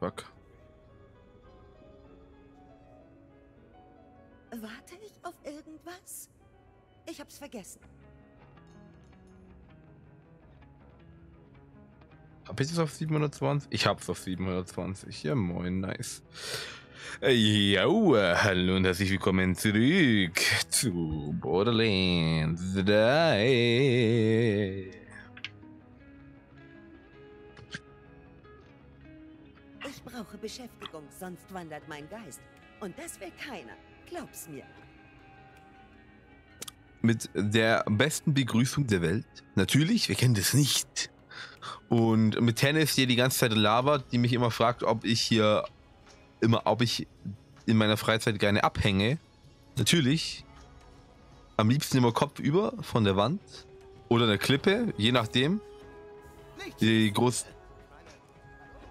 Fuck. Warte ich auf irgendwas? Ich hab's vergessen. Hab ich das auf 720? Ich hab's auf 720. Ja, moin, nice. Jo, hallo und herzlich willkommen zurück zu Borderlands 3. Beschäftigung, sonst wandert mein Geist. Und das will keiner. Glaub's mir. Mit der besten Begrüßung der Welt. Natürlich, wir kennen das nicht. Und mit Tennis, der die ganze Zeit labert, die mich immer fragt, ob ich hier immer, ob ich in meiner Freizeit gerne abhänge. Natürlich. Am liebsten immer Kopf über von der Wand oder der Klippe, je nachdem, wie groß,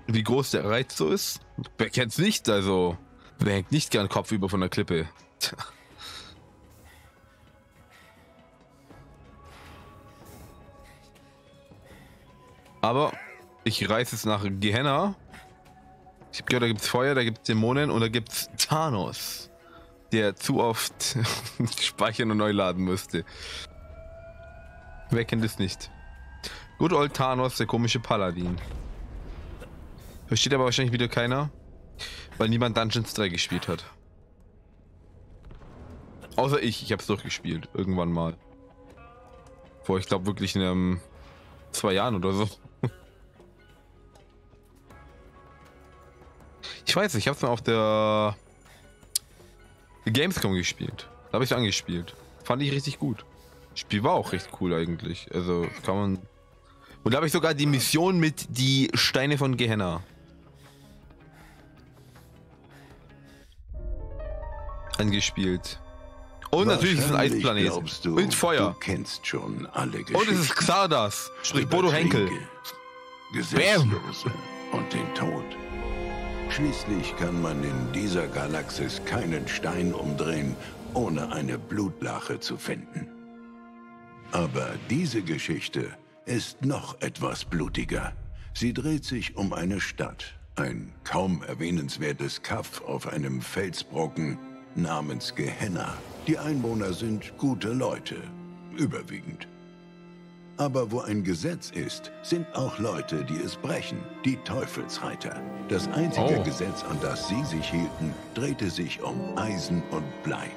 wie groß der Reiz so ist. Wer kennt's nicht? Also, wer hängt nicht gern Kopf über von der Klippe? Aber ich reise jetzt nach Gehenna. Ich hab gehört, da gibt's Feuer, da gibt's Dämonen und da gibt's Thanos, der zu oft speichern und neu laden müsste. Wer kennt es nicht? Good old Thanos, der komische Paladin. Versteht aber wahrscheinlich wieder keiner, weil niemand Dungeons 3 gespielt hat. Außer ich, ich hab's durchgespielt, irgendwann mal. Vor, ich glaube wirklich in einem zwei Jahren oder so. Ich weiß, ich habe es mal auf der Gamescom gespielt. Da habe ich es angespielt. Fand ich richtig gut. Spiel war auch recht cool eigentlich. Also kann man. Und da habe ich sogar die Mission mit die Steine von Gehenna angespielt. Und natürlich ist es ein Wahrscheinlich Eisplanet. glaubst Du, Und Feuer. Du kennst schon alle Und es ist Xardas. Sprich Bodo Henkel. Gesetzlose und den Tod. Schließlich kann man in dieser Galaxis keinen Stein umdrehen, ohne eine Blutlache zu finden. Aber diese Geschichte ist noch etwas blutiger. Sie dreht sich um eine Stadt, ein kaum erwähnenswertes Kaff auf einem Felsbrocken namens Gehenna. Die Einwohner sind gute Leute, überwiegend. Aber wo ein Gesetz ist, sind auch Leute, die es brechen, die Teufelsreiter. Das einzige Oh. Gesetz, an das sie sich hielten, drehte sich um Eisen und Blei.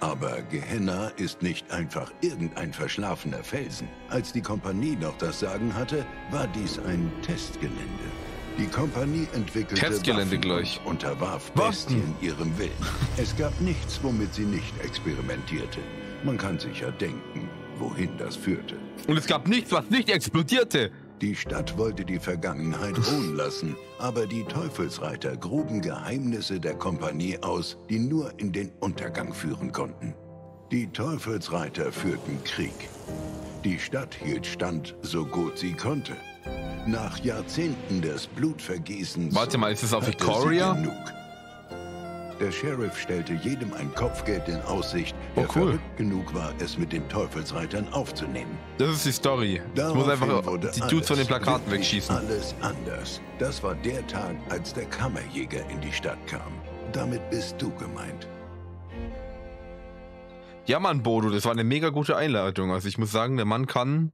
Aber Gehenna ist nicht einfach irgendein verschlafener Felsen. Als die Kompanie noch das Sagen hatte, war dies ein Testgelände. Die Kompanie entwickelte Testgelände Waffen gleich. und unterwarf Was Bestien ihrem Willen. Es gab nichts, womit sie nicht experimentierte. Man kann sich ja denken, wohin das führte. Und es gab nichts, was nicht explodierte. Die Stadt wollte die Vergangenheit ruhen lassen, aber die Teufelsreiter gruben Geheimnisse der Kompanie aus, die nur in den Untergang führen konnten. Die Teufelsreiter führten Krieg. Die Stadt hielt stand, so gut sie konnte. Nach Jahrzehnten des Blutvergießens. Warte mal, ist das auf Ikoria? genug. Der Sheriff stellte jedem ein Kopfgeld in Aussicht, Oh, der cool. verrückt genug war, es mit den Teufelsreitern aufzunehmen. Das ist die Story. Ich muss einfach die Dudes von den Plakaten wegschießen. Alles anders. Das war der Tag, als der Kammerjäger in die Stadt kam. Damit bist du gemeint. Ja, Mann, Bodo, das war eine mega gute Einleitung. Also ich muss sagen, der Mann kann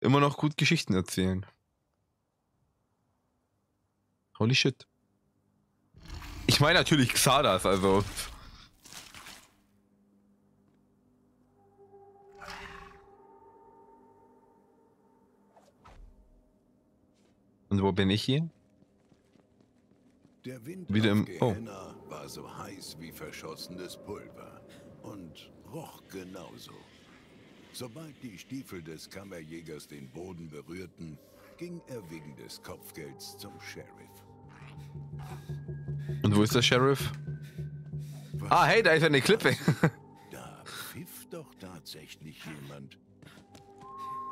immer noch gut Geschichten erzählen. Holy shit. Ich meine natürlich Xardas, also. Und wo bin ich hier? Der Wind Wieder im- oh. War so heiß wie verschossenes Pulver und roch genauso. Sobald die Stiefel des Kammerjägers den Boden berührten, ging er wegen des Kopfgelds zum Sheriff. Und wo ist der Sheriff? Was Ah, hey, da ist eine Klippe. Da pfiff doch tatsächlich jemand.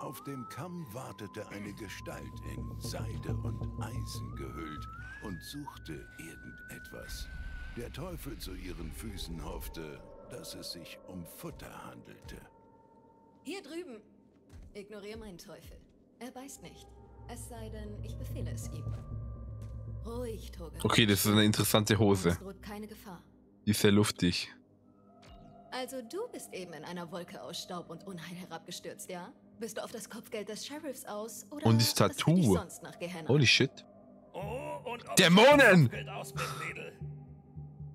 Auf dem Kamm wartete eine Gestalt in Seide und Eisen gehüllt und suchte irgendetwas. Der Teufel zu ihren Füßen hoffte, dass es sich um Futter handelte. Hier drüben. Ignoriere meinen Teufel. Er beißt nicht. Es sei denn, ich befehle es ihm. Ruhig, Toge. Okay, das ist eine interessante Hose. Es droht keine Gefahr. Die ist sehr luftig. Also du bist eben in einer Wolke aus Staub und Unheil herabgestürzt, ja? Bist du auf das Kopfgeld des Sheriffs aus oder Und dich Tattoo. sonst nach Gehenna? Holy shit. Oh, Dämonen!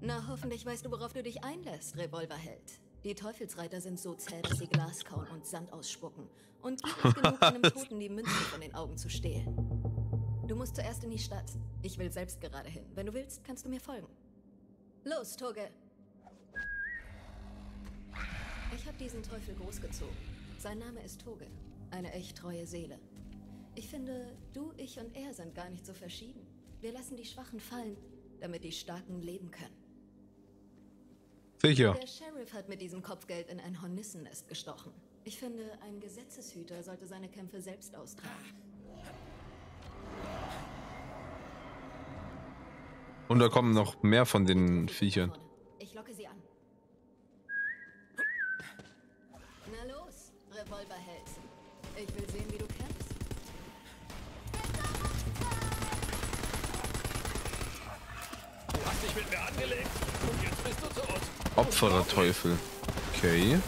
Na, hoffentlich weißt du, worauf du dich einlässt, Revolverheld. Die Teufelsreiter sind so zäh, dass sie Glas kauen und Sand ausspucken. Und gierig genug, einem Toten die Münzen von den Augen zu stehlen. Du musst zuerst in die Stadt. Ich will selbst gerade hin. Wenn du willst, kannst du mir folgen. Los, Toge. Ich habe diesen Teufel großgezogen. Sein Name ist Toge. Eine echt treue Seele. Ich finde, du, ich und er sind gar nicht so verschieden. Wir lassen die Schwachen fallen, damit die Starken leben können. Sicher. Der Sheriff hat mit diesem Kopfgeld in ein Hornissennest gestochen. Ich finde, ein Gesetzeshüter sollte seine Kämpfe selbst austragen. Und da kommen noch mehr von den Viechern. Ich locke sie an. Na los, Revolverheld. Ich will sehen, wie du kämpfst. Du hast dich mit mir angelegt und jetzt bist du zu uns. Opfererteufel. Okay.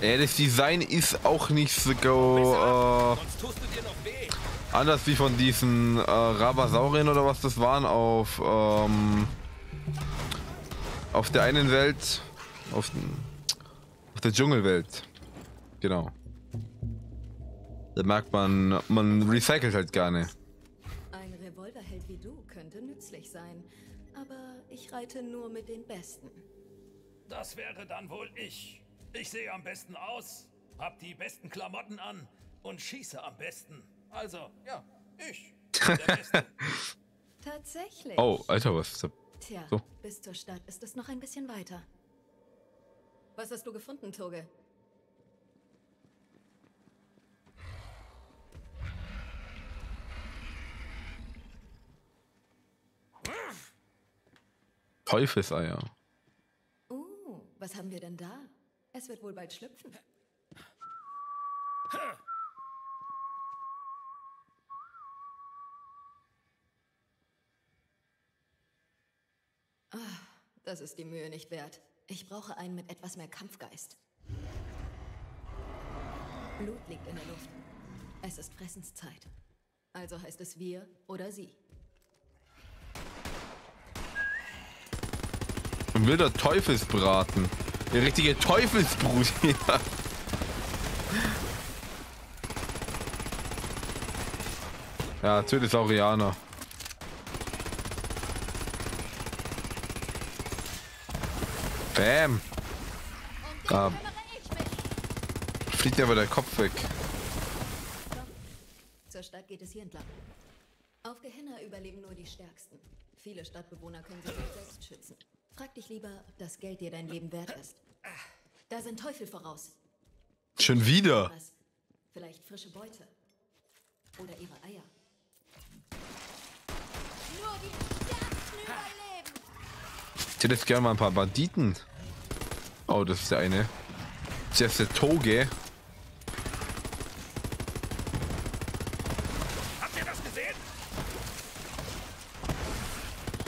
Ja, das Design ist auch nicht so äh, anders wie von diesen äh, Rabasaurien oder was das waren auf ähm, auf der einen Welt, auf, auf der Dschungelwelt. Genau. Da merkt man, man recycelt halt gerne. Ein Revolverheld wie du könnte nützlich sein. Aber ich reite nur mit den Besten. Das wäre dann wohl ich. Ich sehe am besten aus, hab die besten Klamotten an und schieße am besten. Also, ja, ich. bin Der Beste. Tatsächlich. Oh, Alter, was ist da? Tja, So. bis zur Stadt ist es noch ein bisschen weiter. Was hast du gefunden, Toge? Teufelseier. Uh, was haben wir denn da? Es wird wohl bald schlüpfen. Ah, das ist die Mühe nicht wert. Ich brauche einen mit etwas mehr Kampfgeist. Blut liegt in der Luft. Es ist Fressenszeit. Also heißt es wir oder sie. Ein wilder Teufelsbraten. Der richtige Teufelsbrut hier. Ja, tötet Saurianer. Bam. Da fliegt aber der Kopf weg. Zur Stadt geht es hier entlang. Auf Gehenna überleben nur die Stärksten. Viele Stadtbewohner können sich selbst schützen. Frag dich lieber, ob das Geld dir dein Leben wert ist. Da sind Teufel voraus. Schon wieder. Vielleicht frische Beute. Oder ihre Eier. Nur die Stärksten überleben! Ich hätte jetzt gerne mal ein paar Banditen. Oh, das ist der eine. Das ist der Toge. Habt ihr das gesehen?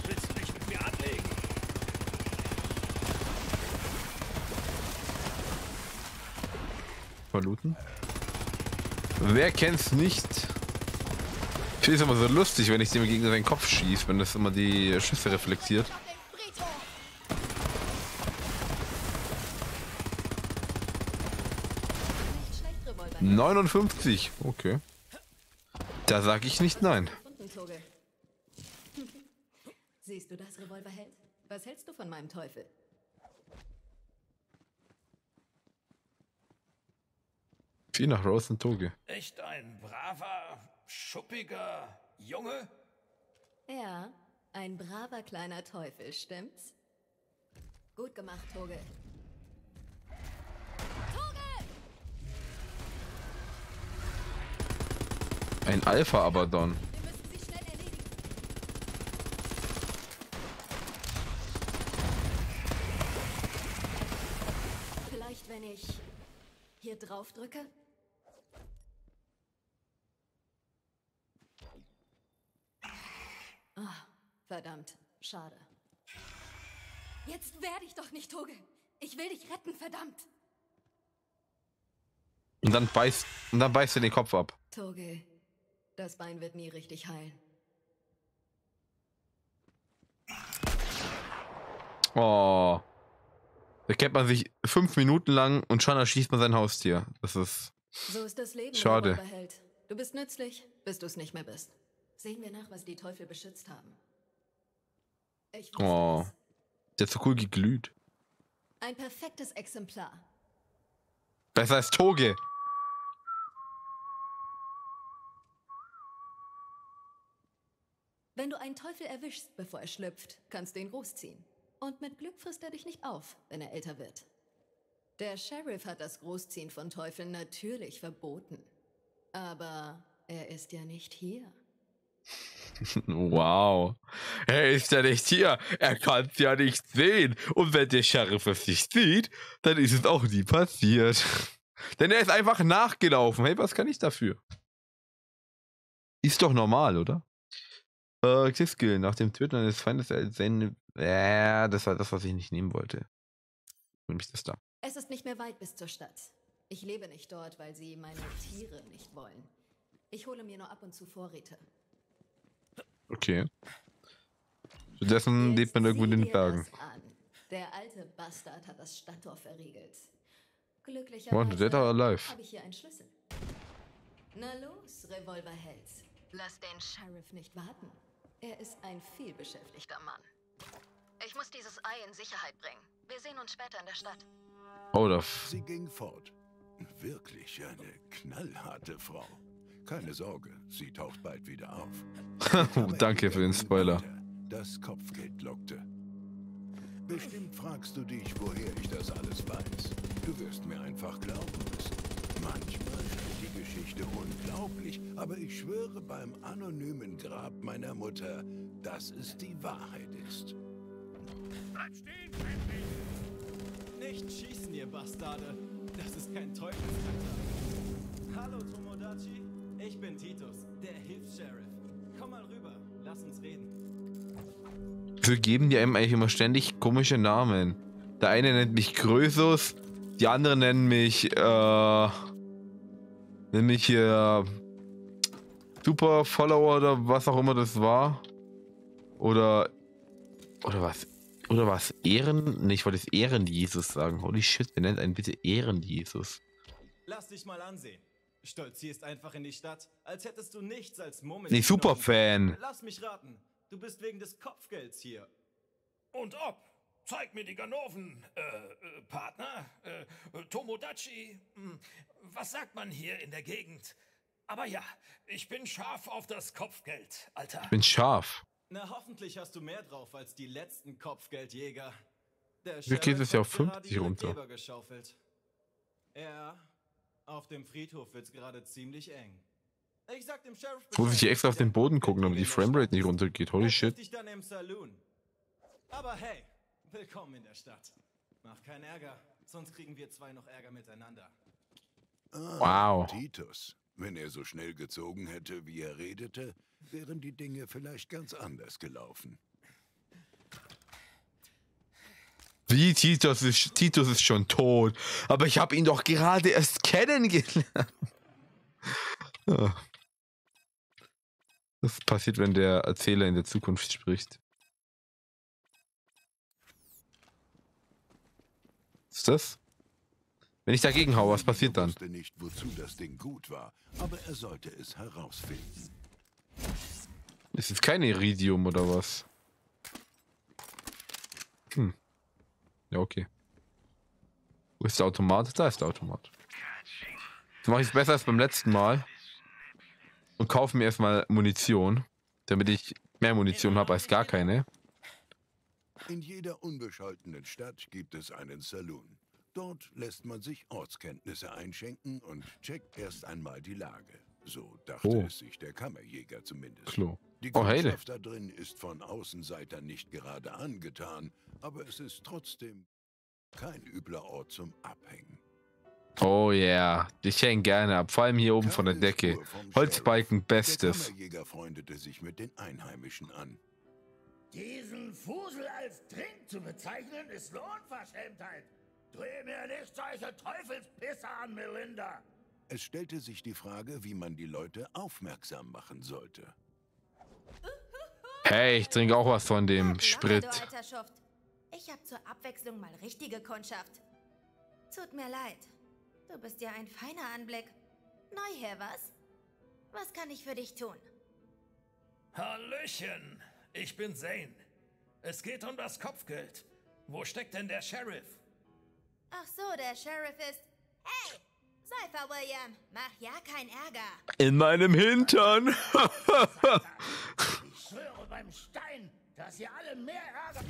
Willst du dich mit mir anlegen? Verluten. Wer kennt's nicht? Ich finde es immer so lustig, wenn ich dem gegen seinen Kopf schieße, wenn das immer die Schüsse reflektiert. 59. Okay. Da sag ich nicht nein. Siehst du das, Revolverheld? Was hältst du von meinem Teufel? Viel nach Rose und Toge. Echt ein braver, schuppiger Junge? Ja, ein braver kleiner Teufel, stimmt's? Gut gemacht, Toge. Ein Alpha-Abaddon. Wir müssen sie schnell erledigen. Vielleicht, wenn ich hier drauf drücke? Verdammt, schade. Jetzt werde ich doch nicht, Toge. Ich will dich retten, verdammt. Und dann beißt, und dann beißt er den Kopf ab. Toge, das Bein wird nie richtig heilen. Oh. Da kennt man sich fünf Minuten lang und schon erschießt man sein Haustier. Das ist. So ist das Leben, Schade. Du bist nützlich, bis du es nicht mehr bist. Sehen wir nach, was die Teufel beschützt haben. Ich wusste Oh. es. Der hat so cool geglüht. Ein perfektes Exemplar. Besser als Toge. Wenn du einen Teufel erwischst, bevor er schlüpft, kannst du ihn großziehen. Und mit Glück frisst er dich nicht auf, wenn er älter wird. Der Sheriff hat das Großziehen von Teufeln natürlich verboten. Aber er ist ja nicht hier. Wow. Er ist ja nicht hier. Er kann es ja nicht sehen. Und wenn der Sheriff es nicht sieht, dann ist es auch nie passiert. Denn er ist einfach nachgelaufen. Hey, was kann ich dafür? Ist doch normal, oder? Äh, Skill. Nach dem Töten eines Feindes als seine. Äh, das war das, was ich nicht nehmen wollte. Nämlich das da. Es ist nicht mehr weit bis zur Stadt. Ich lebe nicht dort, weil sie meine Tiere nicht wollen. Ich hole mir nur ab und zu Vorräte. Okay. Stattdessen lebt man irgendwo in den Bergen. Der alte Bastard hat das Stadttor verriegelt. Glücklicherweise dead or alive? habe ich hier einen Schlüssel. Na los, Revolverheld. Lass den Sheriff nicht warten. Er ist ein vielbeschäftigter Mann. Ich muss dieses Ei in Sicherheit bringen. Wir sehen uns später in der Stadt. Oh, da. Sie ging fort. Wirklich eine knallharte Frau. Keine Sorge, sie taucht bald wieder auf. Aber Danke für den Spoiler. Das Kopfgeld lockte. Bestimmt fragst du dich, woher ich das alles weiß. Du wirst mir einfach glauben müssen. Manchmal scheint die Geschichte unglaublich, aber ich schwöre beim anonymen Grab meiner Mutter, dass es die Wahrheit ist. Bleib stehen, Fremdling! Nicht schießen, ihr Bastarde. Das ist kein Teufelsretter. Hallo, Tomodachi. Ich bin Titus, der Hilfs-Sheriff. Komm mal rüber, lass uns reden. Wir geben die einem eigentlich immer ständig komische Namen. Der eine nennt mich Grösus, die anderen nennen mich, äh, nennen mich hier Super Follower oder was auch immer das war. Oder, oder was? Oder was? Ehren? Ne, ich wollte jetzt Ehren-Jesus sagen. Holy shit, wer nennt einen bitte Ehren-Jesus? Lass dich mal ansehen. Stolzierst einfach in die Stadt, als hättest du nichts als Mumm. Nee, Superfan. Lass mich raten. Du bist wegen des Kopfgelds hier. Und ob? Zeig mir die Ganoven, äh, äh, Partner, äh, Tomodachi. Hm, was sagt man hier in der Gegend? Aber ja, ich bin scharf auf das Kopfgeld, Alter. Ich bin scharf. Na, hoffentlich hast du mehr drauf als die letzten Kopfgeldjäger. Der Wie geht es ja auf gerade 50 ihre runter? Ja, auf dem Friedhof wird's gerade ziemlich eng. Ich sag dem Sheriff Muss ich Bescheid, extra auf den Boden gucken, damit die Framerate nicht runtergeht. Holy shit. dich dann im Saloon. Aber hey, willkommen in der Stadt. Mach keinen Ärger, sonst kriegen wir zwei noch Ärger miteinander. Ah, Wow. Titus. Wenn er so schnell gezogen hätte, wie er redete, wären die Dinge vielleicht ganz anders gelaufen. Wie Titus ist, Titus ist schon tot. Aber ich habe ihn doch gerade erst kennengelernt. Ja. Das passiert, wenn der Erzähler in der Zukunft spricht. Was ist das? Wenn ich dagegen hau, was passiert Er dann? wusste nicht, wozu das Ding gut war, aber er sollte es herausfinden. Ist jetzt kein Iridium oder was? Hm. Ja, okay. Wo ist der Automat? Da ist der Automat. Das mache ich es besser als beim letzten Mal. Und kaufe mir erstmal Munition. Damit ich mehr Munition habe als gar keine. In jeder unbescholtenen Stadt gibt es einen Saloon. Dort lässt man sich Ortskenntnisse einschenken und checkt erst einmal die Lage. So dachte Oh. es sich der Kammerjäger zumindest. Klo. Die Oh, Heide. Kundschaft da drin ist von Außenseitern nicht gerade angetan, aber es ist trotzdem kein übler Ort zum Abhängen. Oh yeah. Ich hänge gerne ab. Vor allem hier oben von der Keine Decke. Holzbalken. Der bestes. Kammerjäger freundete sich mit den Einheimischen an. Diesen Fusel als Trink zu bezeichnen, ist eine Unverschämtheit. Dreh mir nicht solche Teufelspisser an, Melinda. Es stellte sich die Frage, wie man die Leute aufmerksam machen sollte. Hey, ich trinke auch was von dem Sprit. Ich hab zur Abwechslung mal richtige Kundschaft. Tut mir leid. Du bist ja ein feiner Anblick. Neu hier, was? Was kann ich für dich tun? Hallöchen, ich bin Zane. Es geht um das Kopfgeld. Wo steckt denn der Sheriff? Ach so, der Sheriff ist... Hey! Seifer, William! Mach ja kein Ärger. In meinem Hintern. Ich schwöre beim Stein, dass ihr alle mehr Ärger...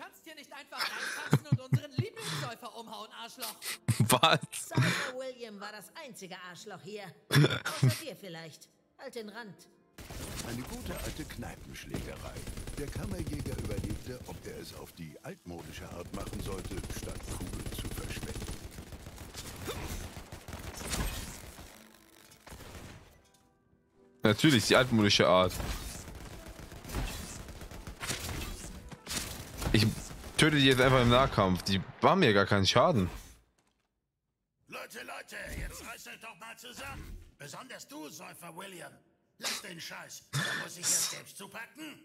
Kannst hier nicht einfach reintanzen und unseren Lieblingssäufer umhauen, Arschloch. Was? Cypher William war das einzige Arschloch hier. Außer dir vielleicht. Halt den Rand. Eine gute alte Kneipenschlägerei. Der Kammerjäger überlegte, ob er es auf die altmodische Art machen sollte, statt Kugeln zu verschwenden. Natürlich, die altmodische Art. Töte die jetzt einfach im Nahkampf. Die machen mir gar keinen Schaden. Leute, Leute, jetzt reißt euch doch mal zusammen. Besonders du, Säufer William. Lass den Scheiß. Da muss ich jetzt selbst zupacken.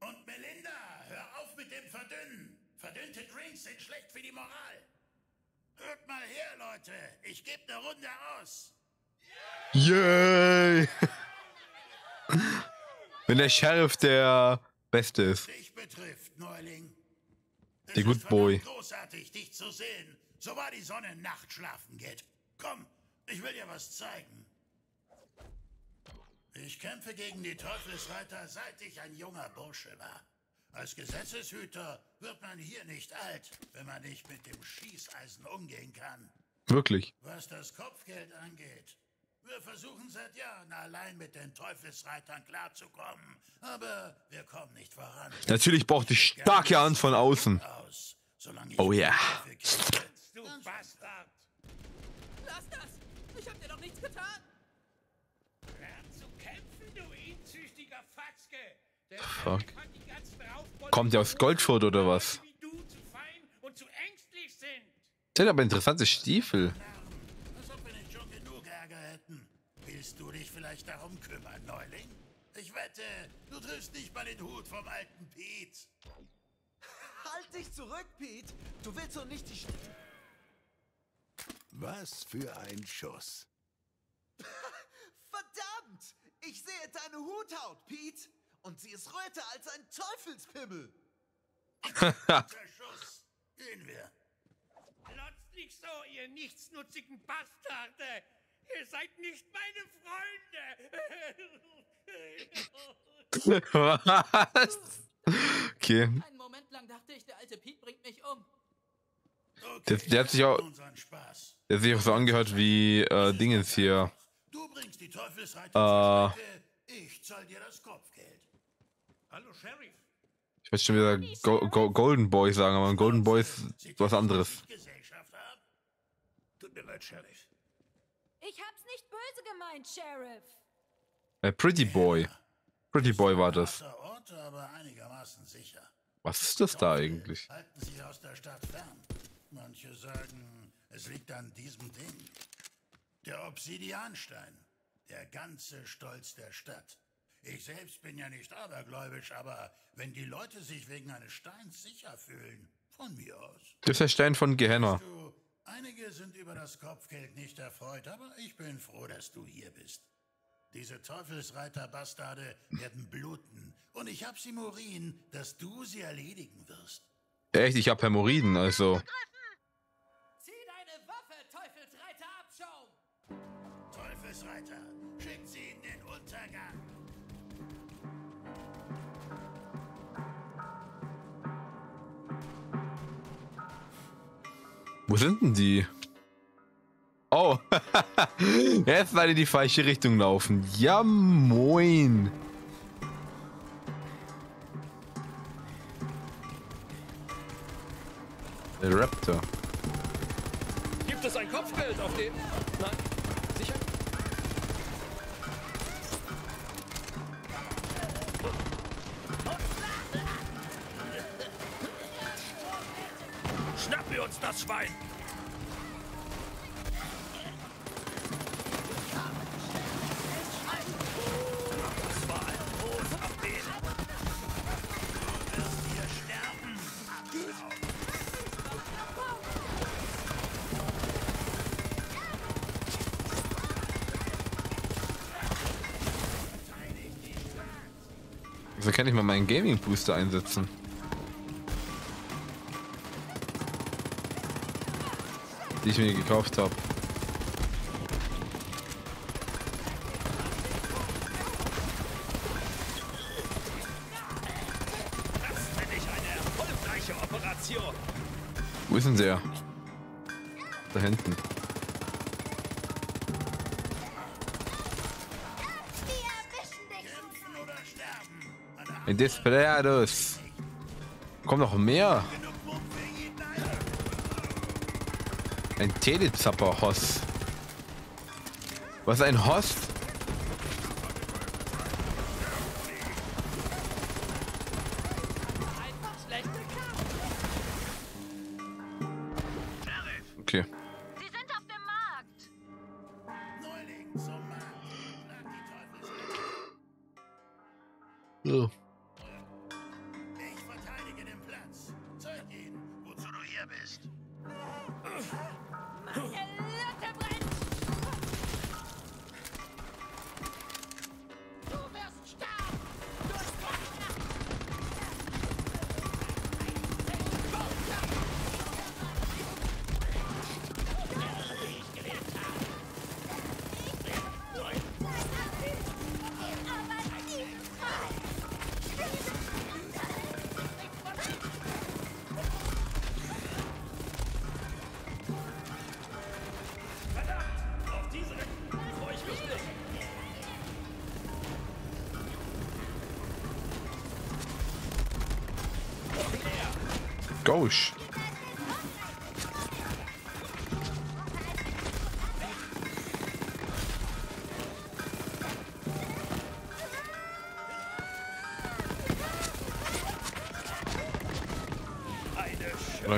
Und Melinda, hör auf mit dem Verdünnen. Verdünnte Drinks sind schlecht für die Moral. Hört mal her, Leute. Ich gebe eine Runde aus. Yay! Wenn der Sheriff der Beste ist. Dich betrifft, Neuling. Ist Good Boy. großartig, dich zu sehen. So war die Sonne Nacht schlafen geht. Komm, ich will dir was zeigen. Ich kämpfe gegen die Teufelsreiter, seit ich ein junger Bursche war. Als Gesetzeshüter wird man hier nicht alt, wenn man nicht mit dem Schießeisen umgehen kann. Wirklich. Was das Kopfgeld angeht. Wir versuchen seit Jahren allein mit den Teufelsreitern klarzukommen. Aber wir kommen nicht voran. Natürlich braucht die starke Hand von außen. Aus, ich Oh ja. Du Bastard! Lass das! Ich hab dir doch nichts getan! Lern zu kämpfen, du inzüchtiger Fatzke! Der Fuck. Kommt der aus Goldfurt oder was? Der hat aber interessante Stiefel. Als ob wir nicht schon genug Ärger hätten. Willst du dich vielleicht darum kümmern, Neuling? Ich wette, du triffst nicht mal den Hut vom alten Pete. Halt dich zurück, Pete! Du willst doch nicht die... St Was für ein Schuss. Verdammt! Ich sehe deine Huthaut, Pete! Und sie ist röter als ein Teufelspimmel! Der Schuss. Gehen wir. Glotzt nicht so, ihr nichtsnutzigen Bastarde! Ihr seid nicht meine Freunde! Was? Okay. Einen Moment lang dachte ich, der alte Pete bringt mich um. Okay, Der- der hat sich auch-. Der hat sich auch so angehört wie äh, Dingens hier. Du bringst die Teufelsreiter Äh. zur Strecke, ich zahl dir das Kopfgeld. Hallo, Sheriff. Ich wollte schon wieder Go Go Golden Boy sagen, aber ein Golden Boy ist was anderes. Tut mir leid, Sheriff. Ich hab's nicht böse gemeint, Sheriff. Äh, Pretty Boy. Pretty Boy war das. Was ist das da eigentlich? Halten Sie aus der Stadt fern. Manche sagen, es liegt an diesem Ding. Der Obsidianstein. Der ganze Stolz der Stadt. Ich selbst bin ja nicht abergläubisch, aber wenn die Leute sich wegen eines Steins sicher fühlen, von mir aus. Das ist der Stein von Gehenna. Einige sind über das Kopfgeld nicht erfreut, aber ich bin froh, dass du hier bist. Diese Teufelsreiter-Bastarde werden bluten. Und ich hab Simorin, dass du sie erledigen wirst. Echt, ich hab Hämorrhoiden, also. Zieh deine Waffe, Teufelsreiter Abschaum! Teufelsreiter, schickt sie in den Untergang. Wo sind denn die? Oh. Jetzt werde ich die falsche Richtung laufen. Ja, moin. Der Raptor. Gibt es ein Kopfgeld auf dem? Nein, sicher? Schnappen wir uns das Schwein! Kann ich mal meinen Gaming Booster einsetzen. Die ich mir gekauft habe. Wo ist denn der? Da hinten. Desperados. Kommt noch mehr. Ein Telezapper-Hoss. Was ein Hoss?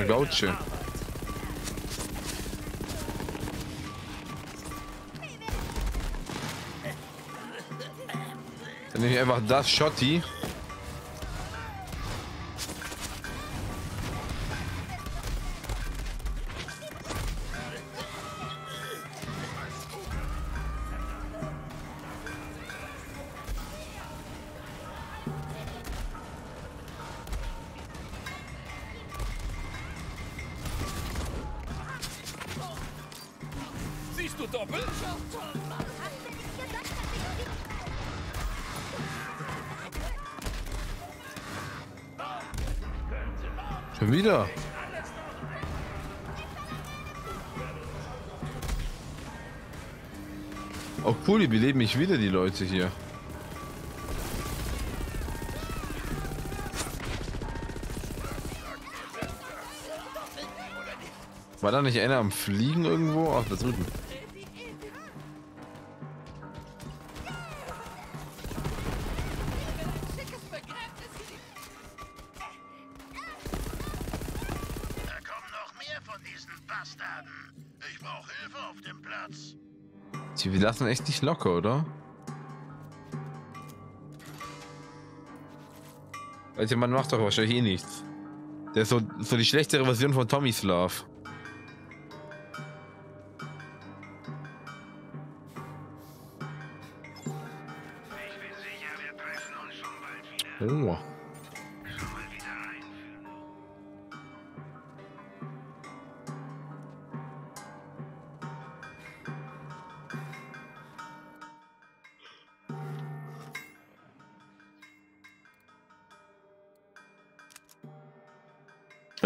Gautsche. Dann nehme ich einfach das Schotti. Die beleben mich wieder, die Leute hier. War da nicht einer am Fliegen irgendwo? Ach, da drüben. Die lassen echt nicht locker, oder? Also man macht doch wahrscheinlich eh nichts. Der ist so, so die schlechtere Version von Tommy Slav. Ich bin sicher, wir treffen uns schon bald wieder. Oh.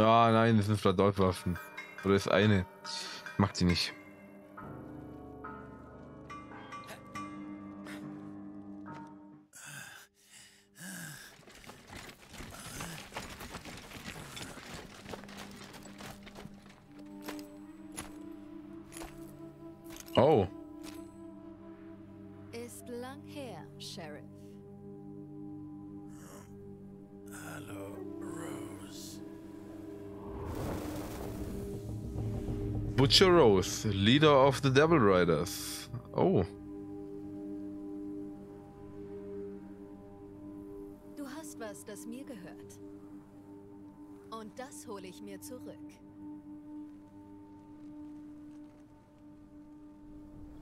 Ah, nein, das sind Fladolf-Waffen. Oder ist eine. Mag die nicht. Butcher Rose, Leader of the Devil Riders. Oh. Du hast was, das mir gehört. Und das hole ich mir zurück.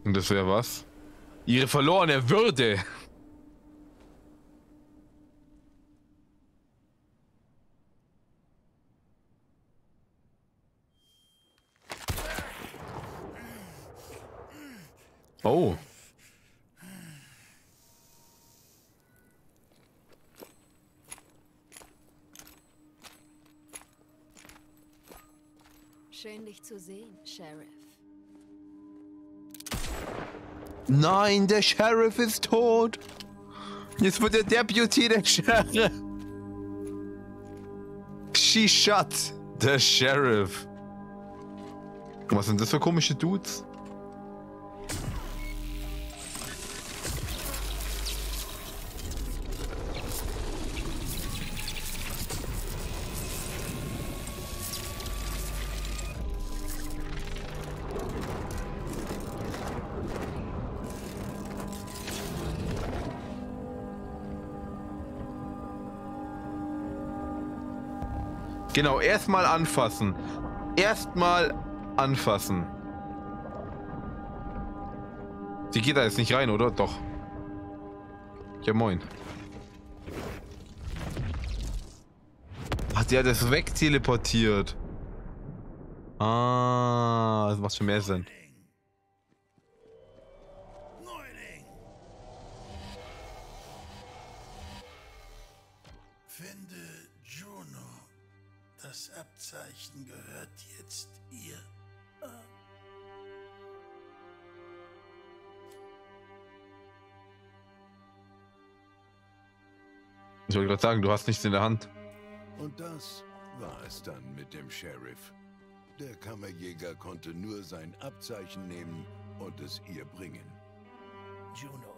Und das wäre was? Ihre verlorene Würde. Nein, der Sheriff ist tot. Jetzt wird der Deputy der Sheriff. She shot the Sheriff. Was sind das für komische Dudes? Genau, erstmal anfassen. Erstmal anfassen. Sie geht da jetzt nicht rein, oder? Doch. Ja, moin. Ach, die hat das wegteleportiert. Ah, das macht schon mehr Sinn. Ich wollte gerade sagen, du hast nichts in der Hand. Und das war es dann mit dem Sheriff. Der Kammerjäger konnte nur sein Abzeichen nehmen und es ihr bringen. Juno.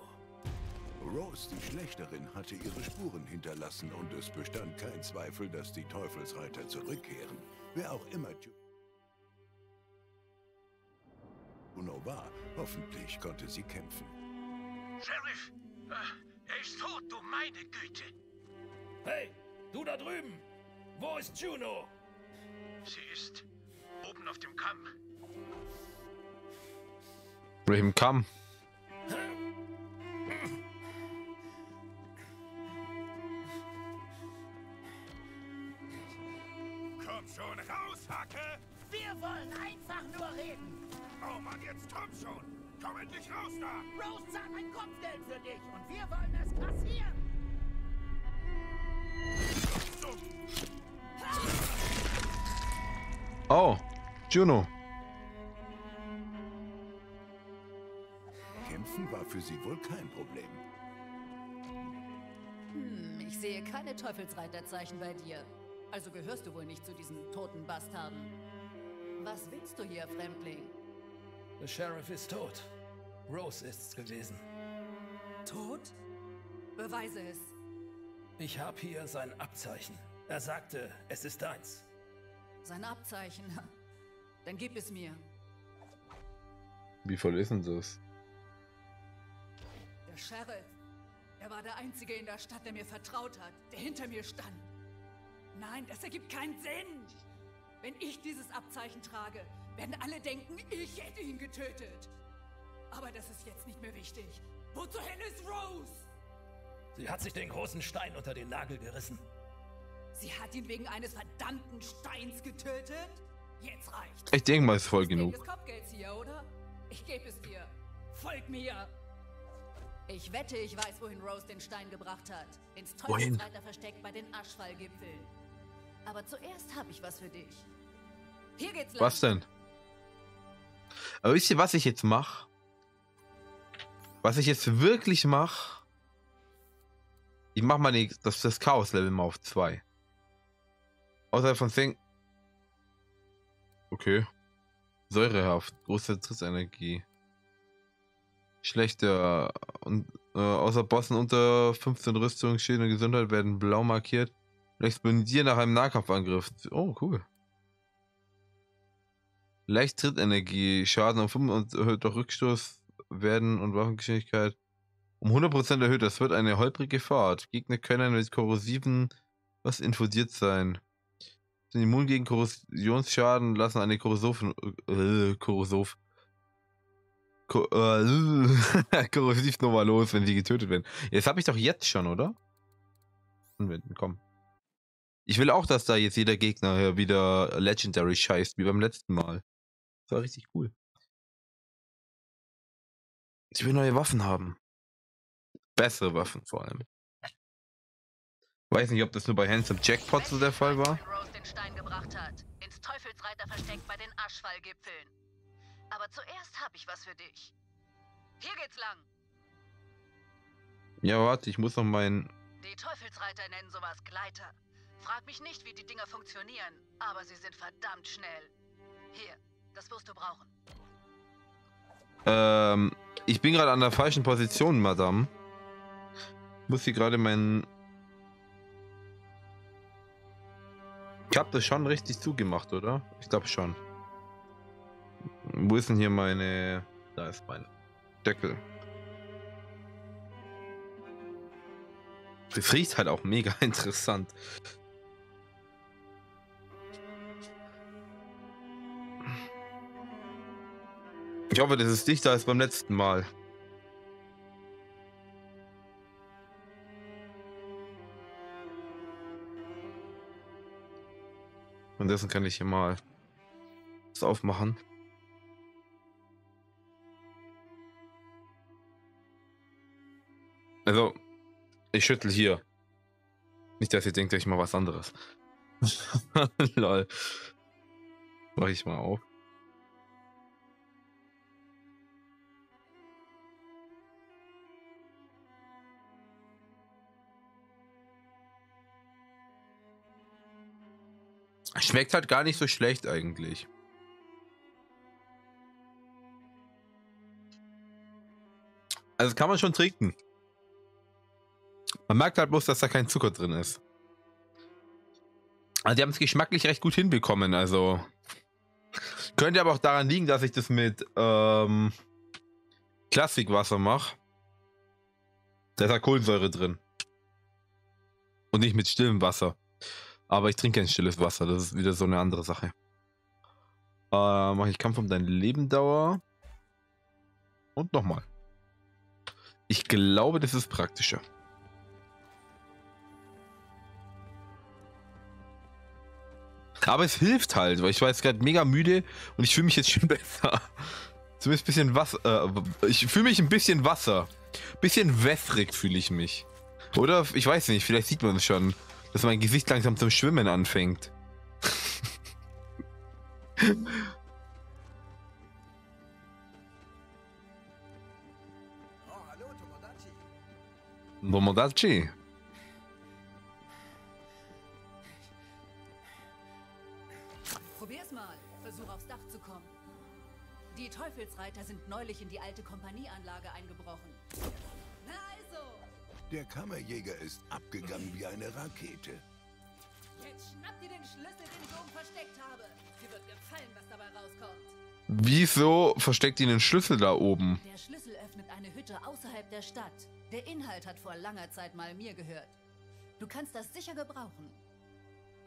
Rose, die Schlechterin, hatte ihre Spuren hinterlassen und es bestand kein Zweifel, dass die Teufelsreiter zurückkehren. Wer auch immer Juno war, hoffentlich konnte sie kämpfen. Sheriff! Er ist tot, du meine Güte! Hey, du da drüben! Wo ist Juno? Sie ist oben auf dem Kamm. Brahim Kamm. Komm schon raus, Hacke! Wir wollen einfach nur reden. Oh Mann, jetzt komm schon! Komm endlich raus da! Rose zahlt ein Kopfgeld für dich und wir wollen es kassieren. Oh, Juno. Kämpfen war für sie wohl kein Problem. Hm, ich sehe keine Teufelsreiterzeichen bei dir. Also gehörst du wohl nicht zu diesen toten Bastarden. Was willst du hier, Fremdling? Der Sheriff ist tot. Rose ist's gewesen. Tot? Beweise es. Ich habe hier sein Abzeichen. Er sagte, es ist deins. Sein Abzeichen. Dann gib es mir. Wie voll ist denn das? Der Sheriff. Er war der Einzige in der Stadt, der mir vertraut hat, der hinter mir stand. Nein, das ergibt keinen Sinn. Wenn ich dieses Abzeichen trage, werden alle denken, ich hätte ihn getötet. Aber das ist jetzt nicht mehr wichtig. Wo zur Hölle ist Rose? Sie hat sich den großen Stein unter den Nagel gerissen. Sie hat ihn wegen eines verdammten Steins getötet? Jetzt reicht's. Ich denke mal, es ist voll genug. des Kopfgelds hier, oder? Ich gebe es dir. Folg mir. Ich wette, ich weiß, wohin Rose den Stein gebracht hat. Ins Wohin? Teufelsreiter versteckt bei den Aschfallgipfeln. Aber zuerst habe ich was für dich. Hier geht's lang. Was denn? Aber wisst ihr, was ich jetzt mache? Was ich jetzt wirklich mache? Ich mache mal die, das, das Chaos-Level mal auf 2. Außerhalb von Sing. Okay. Säurehaft. Große Trittenergie. Schlechte. Und, äh, außer Bossen unter 15 Rüstung, Schild und Gesundheit werden blau markiert. Und explodieren nach einem Nahkampfangriff. Oh, cool. Leicht Trittenergie, Schaden um 5 und erhöht durch Rückstoß werden und Waffengeschwindigkeit um 100% erhöht. Das wird eine holprige Fahrt. Gegner können mit korrosiven was infundiert sein. Sind immun gegen Korrosionsschaden, lassen eine Korrosiv... Äh, Korrosiv... Ko äh, korrosiv nochmal los, wenn sie getötet werden. Jetzt habe ich doch jetzt schon, oder? Anwenden, komm. Ich will auch, dass da jetzt jeder Gegner wieder Legendary scheißt, wie beim letzten Mal. Das war richtig cool. Ich will neue Waffen haben. Bessere Waffen vor allem. Weiß nicht, ob das nur bei Handsome Jackpot so der Fall war. Aber zuerst habe ich was für dich. Hier geht's lang. Ja, warte, ich muss noch meinen. Die Teufelsreiter nennen sowas Gleiter. Frag mich nicht, wie die Dinger funktionieren, aber sie sind verdammt schnell. Hier, das wirst du brauchen. Ähm, ich bin gerade an der falschen Position, Madame. Muss hier gerade meinen. Ich habe das schon richtig zugemacht, oder? Ich glaube schon. Wo ist denn hier meine... Da ist mein Deckel. Das riecht halt auch mega interessant. Ich hoffe, das ist dichter als beim letzten Mal. Und dessen kann ich hier mal das aufmachen. Also, ich schüttel hier. Nicht, dass ihr denkt, ich mal was anderes. Lol. Mach ich mal auf. Schmeckt halt gar nicht so schlecht eigentlich. Also kann man schon trinken. Man merkt halt bloß, dass da kein Zucker drin ist. Also die haben es geschmacklich recht gut hinbekommen, also. Könnte aber auch daran liegen, dass ich das mit ähm, Klassikwasser mache. Da ist ja Kohlensäure drin. Und nicht mit stillem Wasser. Aber ich trinke kein stilles Wasser, das ist wieder so eine andere Sache. Äh, mache ich Kampf um dein Lebendauer. Und nochmal. Ich glaube, das ist praktischer. Aber es hilft halt, weil ich war jetzt gerade mega müde und ich fühle mich jetzt schon besser. Zumindest ein bisschen Wasser. Äh, ich fühle mich ein bisschen Wasser. Bisschen wässrig fühle ich mich. Oder? Ich weiß nicht, vielleicht sieht man es schon, dass mein Gesicht langsam zum Schwimmen anfängt. Oh, hallo, Tomodachi. Probier's mal. Versuch aufs Dach zu kommen. Die Teufelsreiter sind neulich in die alte Kompanieanlage eingebrochen. Der Kammerjäger ist abgegangen wie eine Rakete. jetzt schnapp dir den Schlüssel, den ich oben versteckt habe. Dir wird gefallen, was dabei rauskommt. Wieso versteckt ihr den Schlüssel da oben? Der Schlüssel öffnet eine Hütte außerhalb der Stadt. Der Inhalt hat vor langer Zeit mal mir gehört. Du kannst das sicher gebrauchen.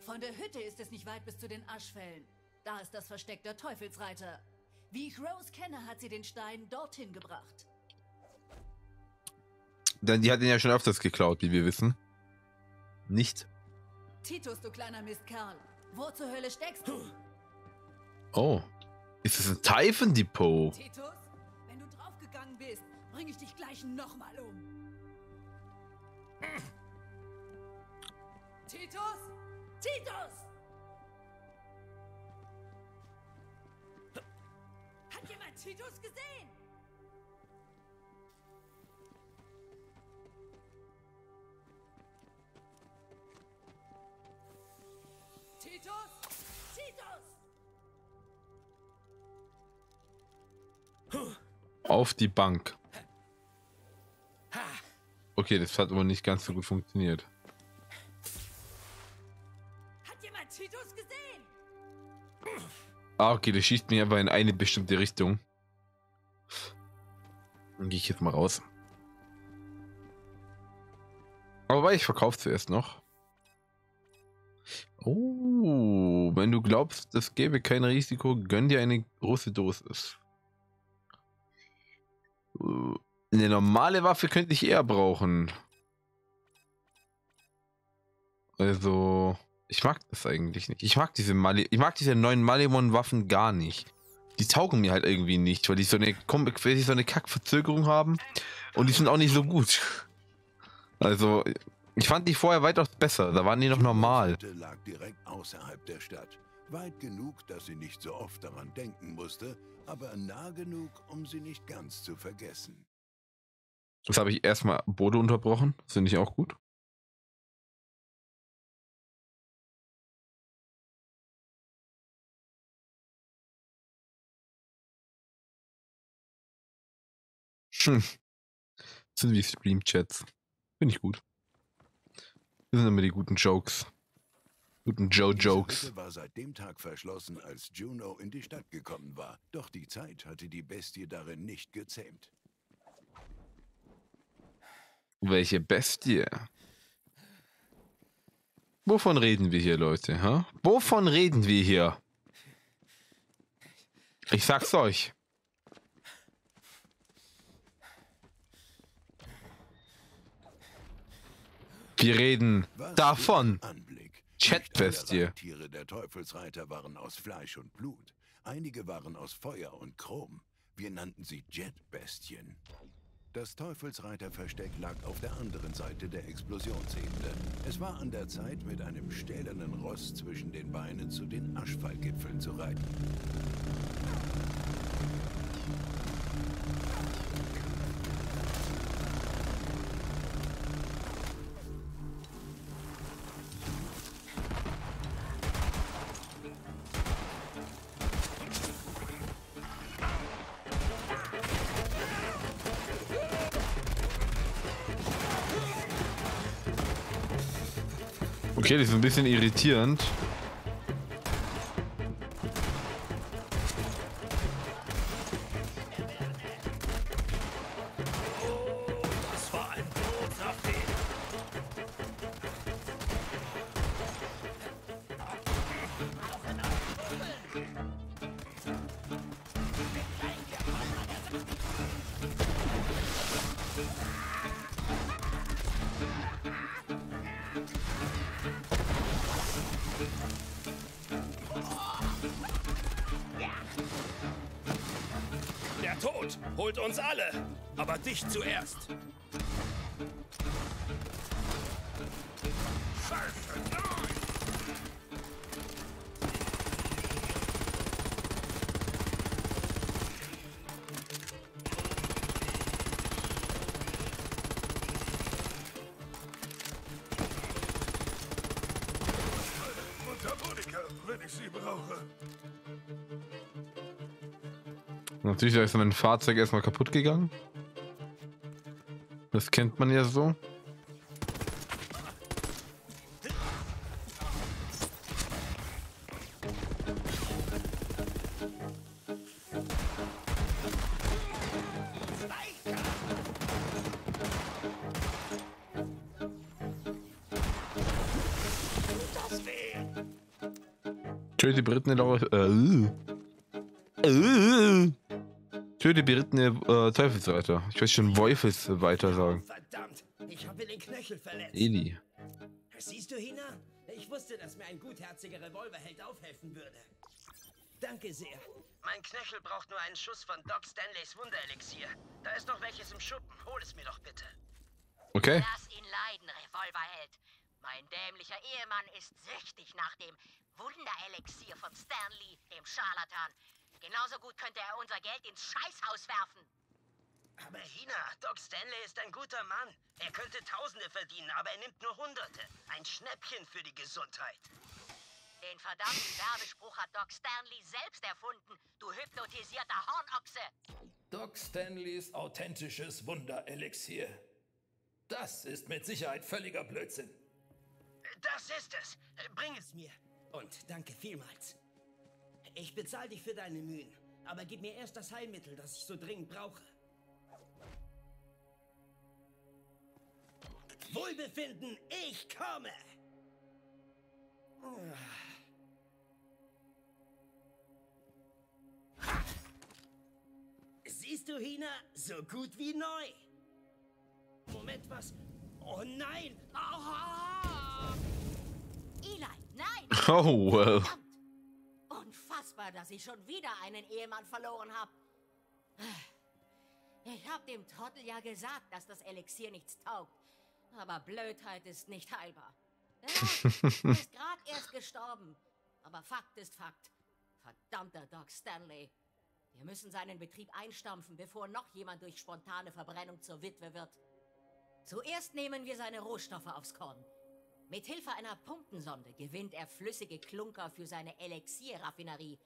Von der Hütte ist es nicht weit bis zu den Aschfällen. Da ist das Versteck der Teufelsreiter. Wie ich Rose kenne, hat sie den Stein dorthin gebracht. Denn die hat ihn ja schon öfters geklaut, wie wir wissen. Nicht? Titus, du kleiner Mistkerl. Wo zur Hölle steckst du? Oh. Ist das ein Typhon Depot? Titus, wenn du draufgegangen bist, bring ich dich gleich nochmal um. Titus? Titus! Hat jemand Titus gesehen? Auf die Bank. Okay, das hat aber nicht ganz so gut funktioniert. Hat jemand Titus gesehen? Ah, okay, der schießt mir aber in eine bestimmte Richtung. Dann gehe ich jetzt mal raus. Aber ich verkaufe zuerst noch. Oh, wenn du glaubst, es gäbe kein Risiko, gönn dir eine große Dosis. Eine normale Waffe könnte ich eher brauchen. Also, ich mag das eigentlich nicht. Ich mag diese Mali ich mag diese neuen Malimon-Waffen gar nicht. Die taugen mir halt irgendwie nicht, weil die so eine, weil die so eine Kackverzögerung haben und die sind auch nicht so gut. Also, ich fand die vorher weitaus besser. Da waren die noch normal. Hütte lag direkt außerhalb der Stadt. Weit genug, dass sie nicht so oft daran denken musste, aber nah genug, um sie nicht ganz zu vergessen. Das habe ich erstmal Bode unterbrochen. Finde ich auch gut. Hm. Das sind wie Stream-Chats. Finde ich gut. Das sind immer die guten Jokes. Guten Joe-Jokes. War seit dem Tag verschlossen, als Juno in die Stadt gekommen war. Doch die Zeit hatte die Bestie darin nicht gezähmt. Welche Bestie? Wovon reden wir hier, Leute? Ha? Wovon reden wir hier? Ich sag's euch. Wir reden davon. Anblick. Chatbestie. Tiere der Teufelsreiter waren aus Fleisch und Blut. Einige waren aus Feuer und Chrom. Wir nannten sie Jetbestien. Das Teufelsreiterversteck lag auf der anderen Seite der Explosionsebene. Es war an der Zeit, mit einem stählernen Ross zwischen den Beinen zu den Aschfallgipfeln zu reiten. Okay, das ist ein bisschen irritierend. Natürlich ist mein Fahrzeug erstmal kaputt gegangen. Das kennt man ja so. Töte berittene Laura. Töte berittene äh, Teufelsreiter. Ich weiß schon Wolfesweiter sagen. Verdammt, ich habe den Knöchel verletzt. Eli. Siehst du, Hina? Ich wusste, dass mir ein gutherziger Revolverheld aufhelfen würde. Danke sehr. Mein Knöchel braucht nur einen Schuss von Doc Stanleys Wunderelixier. Da ist noch welches im Schuppen. Hol es mir doch bitte. Okay. Lass ihn leiden, Revolverheld. Mein dämlicher Ehemann ist süchtig nach dem Wunderelixier von Stanley, dem Scharlatan. Genauso gut könnte er unser Geld ins Scheißhaus werfen. Aber Hina, Doc Stanley ist ein guter Mann. Er könnte Tausende verdienen, aber er nimmt nur Hunderte. Ein Schnäppchen für die Gesundheit. Den verdammten Werbespruch hat Doc Stanley selbst erfunden, du hypnotisierter Hornochse. Doc Stanleys authentisches Wunderelixier. Das ist mit Sicherheit völliger Blödsinn. Das ist es. Bring es mir. Und danke vielmals. Ich bezahle dich für deine Mühen. Aber gib mir erst das Heilmittel, das ich so dringend brauche. Wohlbefinden, ich komme! Siehst du, Hina? So gut wie neu. Moment, was? Oh nein! Ah! Eli, nein! Oh, well. Unfassbar, dass ich schon wieder einen Ehemann verloren habe. Ich habe dem Trottel ja gesagt, dass das Elixier nichts taugt. Aber Blödheit ist nicht heilbar. Er ist gerade erst gestorben. Aber Fakt ist Fakt. Verdammter Doc Stanley. Wir müssen seinen Betrieb einstampfen, bevor noch jemand durch spontane Verbrennung zur Witwe wird. Zuerst nehmen wir seine Rohstoffe aufs Korn. Mit Hilfe einer Pumpensonde gewinnt er flüssige Klunker für seine Elixierraffinerie.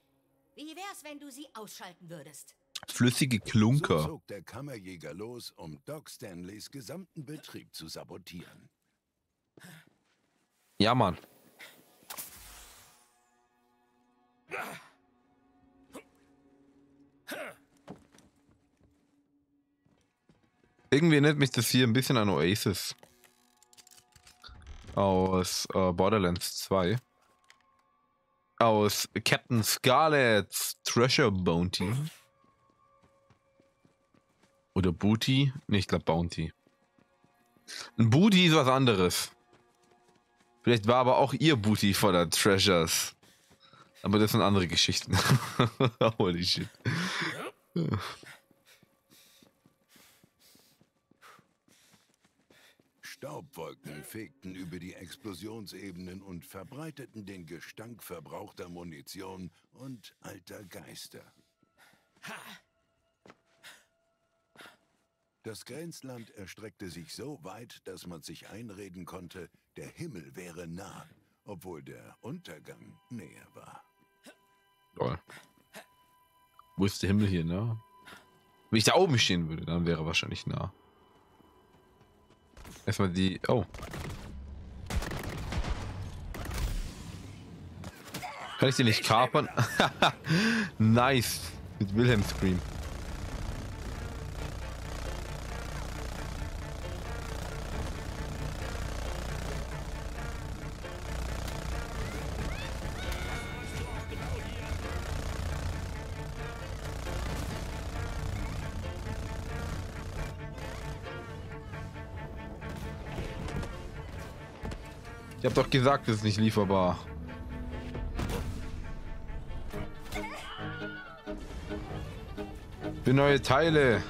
Wie wär's, wenn du sie ausschalten würdest? Flüssige Klunker. So zog der Kammerjäger los, um Doc Stanleys gesamten Betrieb zu sabotieren. Ja, Mann. Irgendwie erinnert mich das hier ein bisschen an Oasis. Aus äh, Borderlands 2. Aus Captain Scarlet's Treasure Bounty. Oder Booty? Ne, ich glaube Bounty. Ein Booty ist was anderes. Vielleicht war aber auch ihr Booty voller Treasures. Aber das sind andere Geschichten. Holy shit. Staubwolken fegten über die Explosionsebenen und verbreiteten den Gestank verbrauchter Munition und alter Geister. Das Grenzland erstreckte sich so weit, dass man sich einreden konnte, der Himmel wäre nah, obwohl der Untergang näher war. Toll. Wo ist der Himmel hier, ne? Wenn ich da oben stehen würde, dann wäre er wahrscheinlich nah. Erstmal die. Oh. Kann ich den nicht kapern? nice. Mit Wilhelm Scream. Hab doch gesagt, es ist nicht lieferbar. Für neue Teile.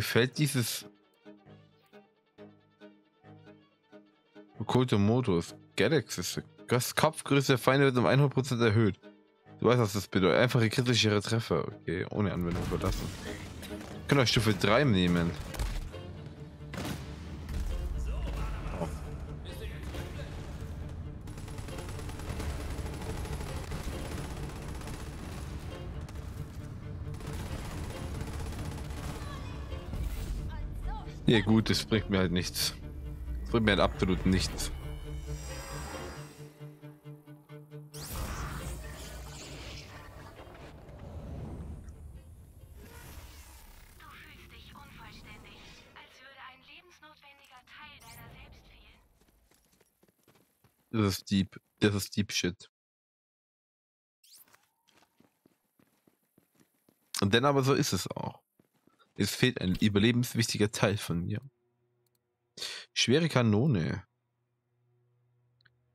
Mir gefällt dieses okkulte Modus. Galaxy. Das Kopfgröße der Feinde wird um 100% erhöht. Du weißt, was das bedeutet. Einfache kritischere Treffer. Okay, ohne Anwendung überlassen. Könnt ihr Stufe 3 nehmen. Ja gut, das bringt mir halt nichts. Das bringt mir halt absolut nichts. Du fühlst dich unvollständig, als würde ein lebensnotwendiger Teil deiner selbst fehlen. Das ist deep. Das ist deep shit. Und dann aber so ist es auch. Es fehlt ein überlebenswichtiger Teil von mir. Schwere Kanone.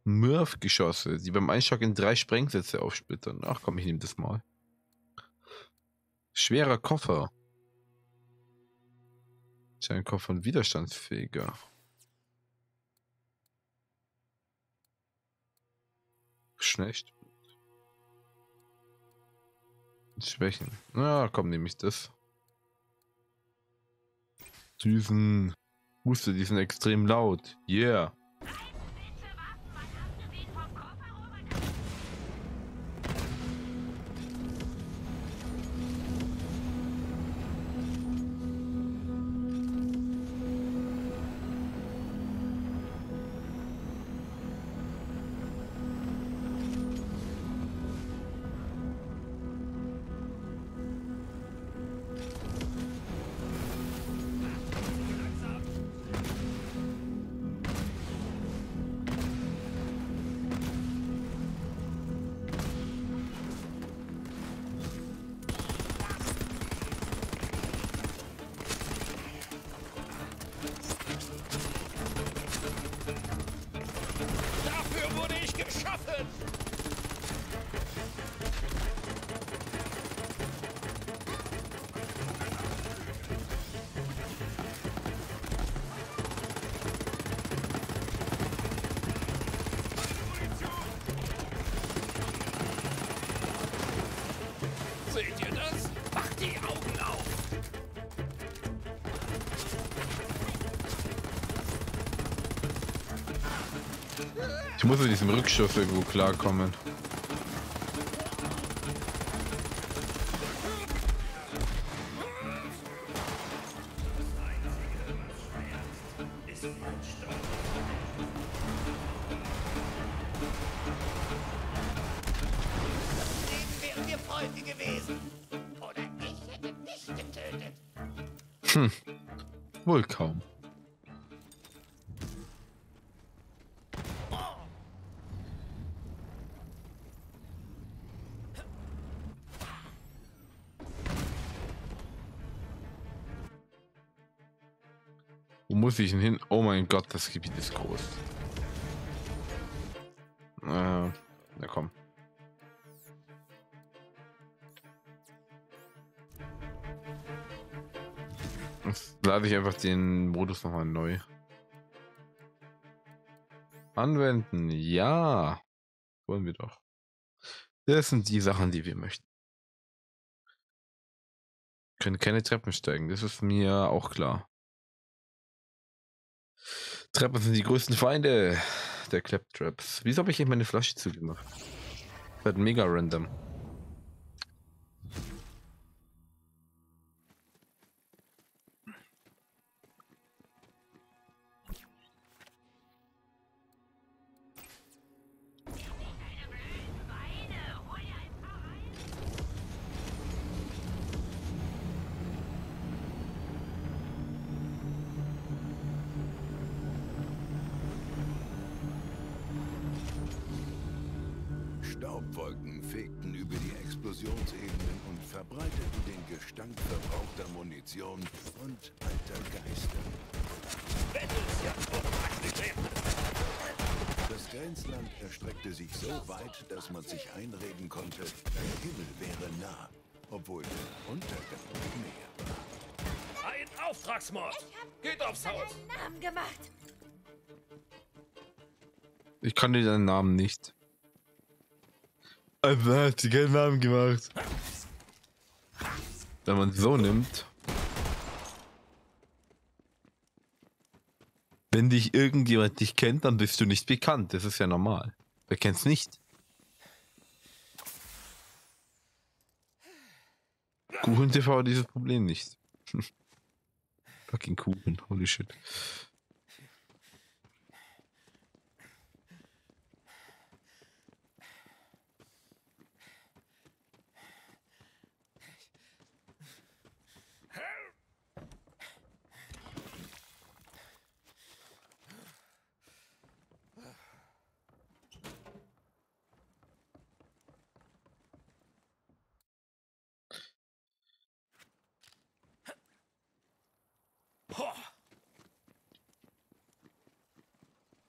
Murph-Geschosse, die beim Einschlag in drei Sprengsätze aufsplittern. Ach komm, ich nehme das mal. Schwerer Koffer. Ist ein Koffer und widerstandsfähiger. Schlecht. Schwächen. Na, ah, komm, nehme ich das. Süßen. Huste, die sind extrem laut. Yeah. Muss mit diesem Rückschuss irgendwo klarkommen. Muss ich denn hin? Oh mein Gott, das Gebiet ist groß. Äh, na komm. Jetzt lade ich einfach den Modus nochmal neu. Anwenden, ja. Wollen wir doch. Das sind die Sachen, die wir möchten. Können keine Treppen steigen, das ist mir auch klar. Treppen sind die größten Feinde der Claptraps. Wieso habe ich hier meine Flasche zugemacht? Das wird mega random. Staubwolken fegten über die Explosionsebenen und verbreiteten den Gestank verbrauchter Munition und alter Geister. Das Grenzland erstreckte sich so weit, dass man sich einreden konnte, der Himmel wäre nah, obwohl der Untergang näher war. Ein Auftragsmord! Geht aufs Haus! Namen gemacht. Ich kannte deinen Namen nicht. Hat sie keinen Namen gemacht. Wenn man so nimmt. Wenn dich irgendjemand dich kennt, dann bist du nicht bekannt. Das ist ja normal. Wer kennt's nicht? Kuchen TV hat dieses Problem nicht. Fucking Kuchen, holy shit.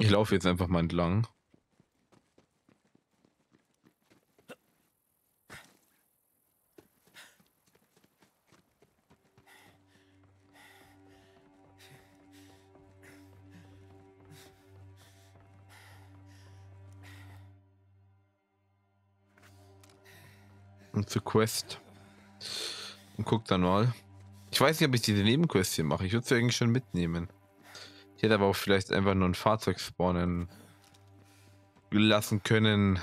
Ich laufe jetzt einfach mal entlang. Und zur Quest. Und guck dann mal. Ich weiß nicht, ob ich diese Nebenquest hier mache. Ich würde sie eigentlich schon mitnehmen. Ich hätte aber auch vielleicht einfach nur ein Fahrzeug spawnen lassen können.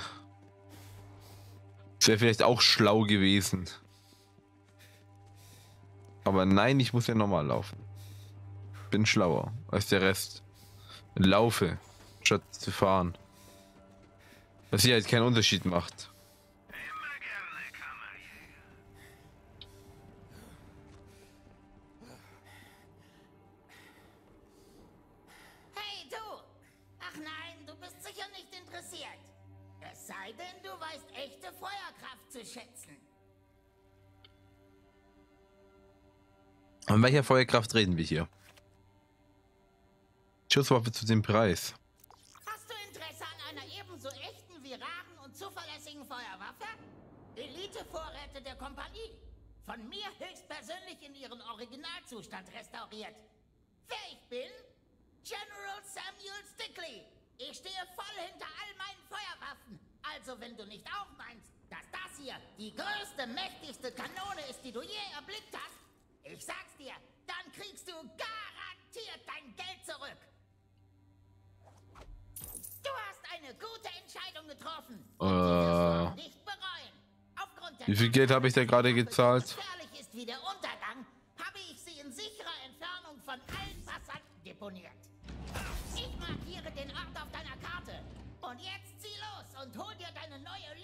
Das wäre vielleicht auch schlau gewesen. Aber nein, ich muss ja nochmal laufen. Bin schlauer als der Rest. Laufe, statt zu fahren. Was hier halt keinen Unterschied macht. Welcher Feuerkraft reden wir hier? Schusswaffe zu dem Preis. Hast du Interesse an einer ebenso echten wie raren und zuverlässigen Feuerwaffe? Elite-Vorräte der Kompanie. Von mir höchstpersönlich in ihren Originalzustand restauriert. Wer ich bin? General Samuel Stickley. Ich stehe voll hinter all meinen Feuerwaffen. Also wenn du nicht auch meinst, dass das hier die größte, mächtigste Kanone ist, die du je erblickt hast, ich sag's dir, dann kriegst du garantiert dein Geld zurück. Du hast eine gute Entscheidung getroffen. Äh, Nicht bereuen. Aufgrund der wie viel Geld habe ich da gerade gezahlt? gefährlich ist wie der Untergang, habe ich sie in sicherer Entfernung von allen Passanten deponiert. Ich markiere den Ort auf deiner Karte. Und jetzt zieh los und hol dir deine neue ab.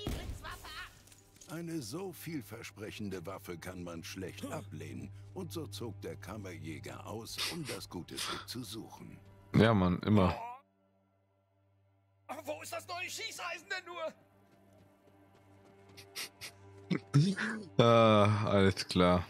Eine so vielversprechende Waffe kann man schlecht ablehnen. Und so zog der Kammerjäger aus, um das gute Stück zu suchen. Ja, Mann, immer. Wo ist das neue Schießeisen denn nur? Ah, alles klar.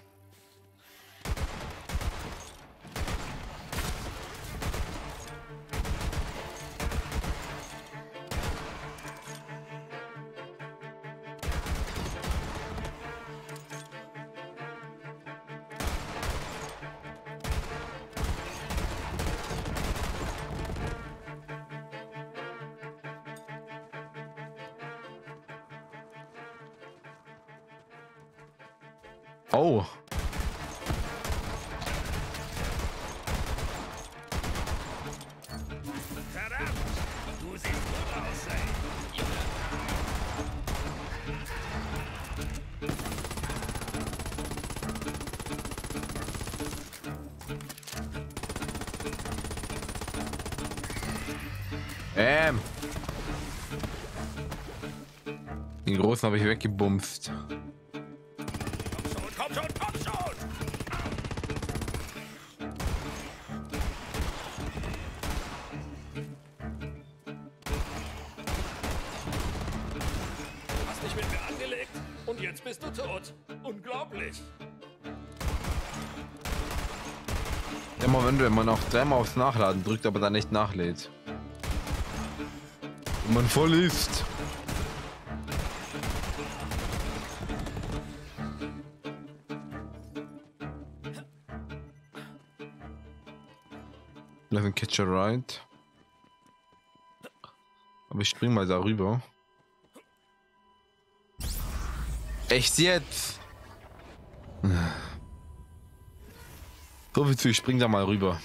Großen habe ich weggebumst. Schon, komm schon, komm schon! Hast dich mit mir angelegt und jetzt bist du tot. Unglaublich. Immer wenn du immer noch dreimal aufs Nachladen drückt, aber dann nicht nachlädt. Und man voll ist. Ihn catch a ride. Aber ich spring mal darüber. Echt jetzt? So viel zu, ich spring da mal rüber.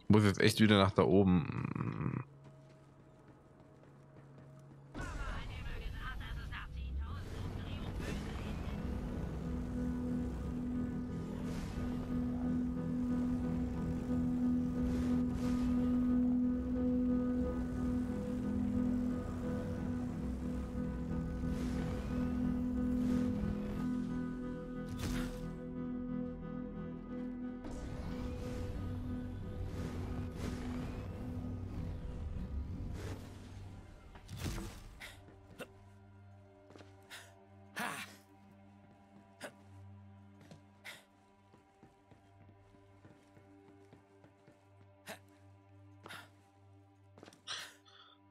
Ich muss jetzt echt wieder nach da oben.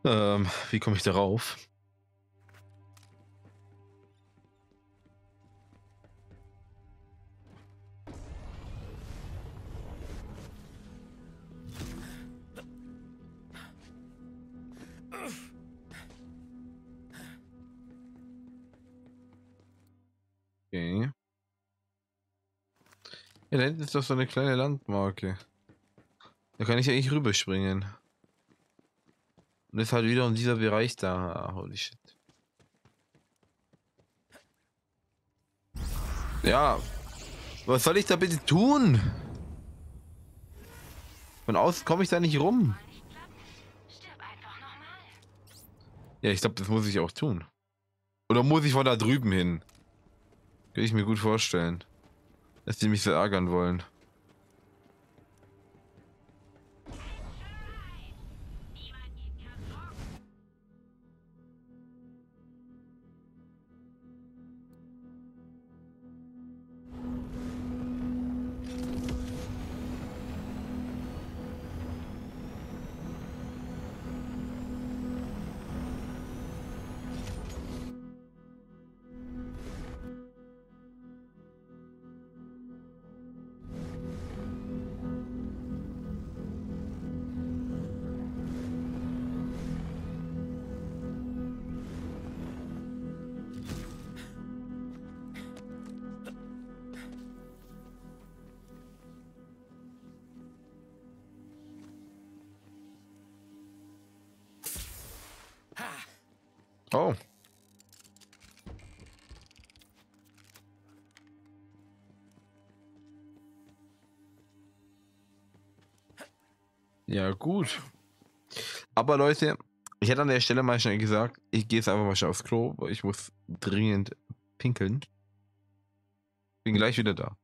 Ähm, wie komme ich darauf? Okay. Ja, da hinten ist doch so eine kleine Landmarke. Da kann ich ja nicht rüberspringen. Und ist halt wieder in dieser Bereich da. Ah, holy shit. Ja. Was soll ich da bitte tun? Von außen komme ich da nicht rum. Ja, ich glaube, das muss ich auch tun. Oder muss ich von da drüben hin? Kann ich mir gut vorstellen. Dass die mich so ärgern wollen. Gut. Aber Leute, ich hätte an der Stelle mal schnell gesagt, ich gehe jetzt einfach mal schnell aufs Klo, weil ich muss dringend pinkeln. Bin gleich wieder da.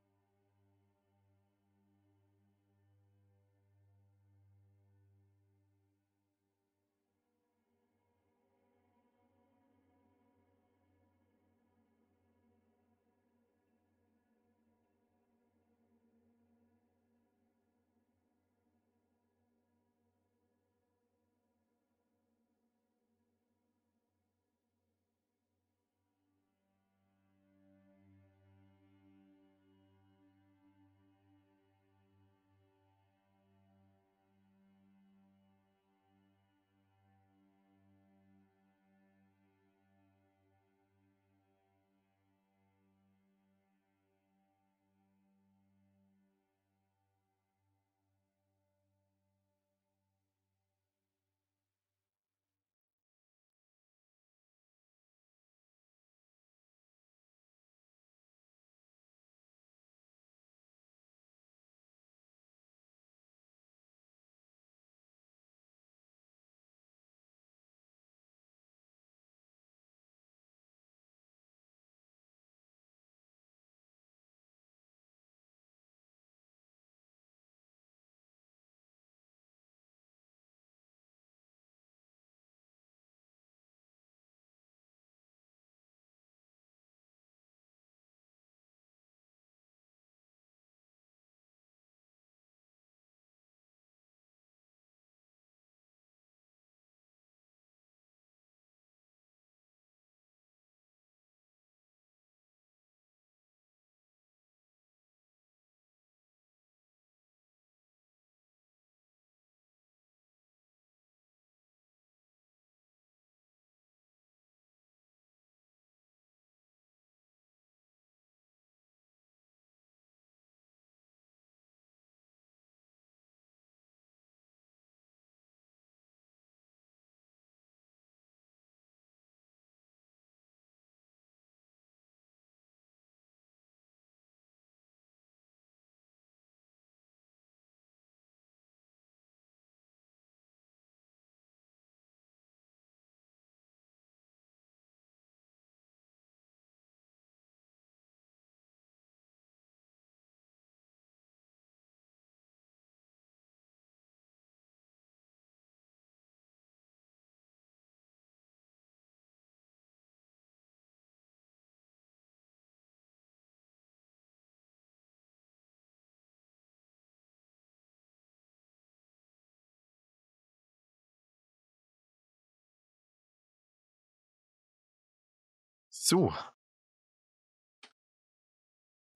So.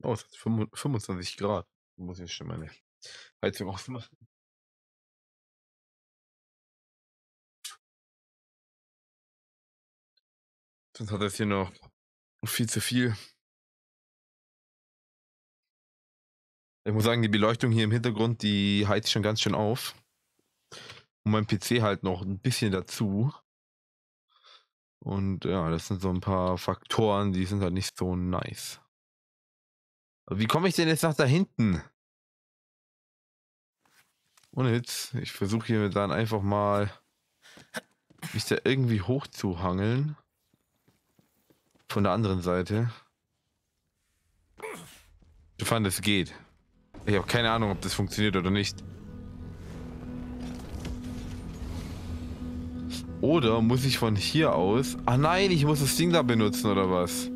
Oh, es hat 25 Grad. Muss ich schon meine Heizung ausmachen. Sonst hat das hier noch viel zu viel. Ich muss sagen, die Beleuchtung hier im Hintergrund, die heizt schon ganz schön auf. Und mein PC halt noch ein bisschen dazu. Und ja, das sind so ein paar Faktoren, die sind halt nicht so nice. Aber wie komme ich denn jetzt nach da hinten? Ohne Witz, ich versuche hier dann einfach mal mich da irgendwie hochzuhangeln. Von der anderen Seite. Ich fand, es geht. Ich habe keine Ahnung, ob das funktioniert oder nicht. Oder muss ich von hier aus... Ach nein, ich muss das Ding da benutzen, oder was?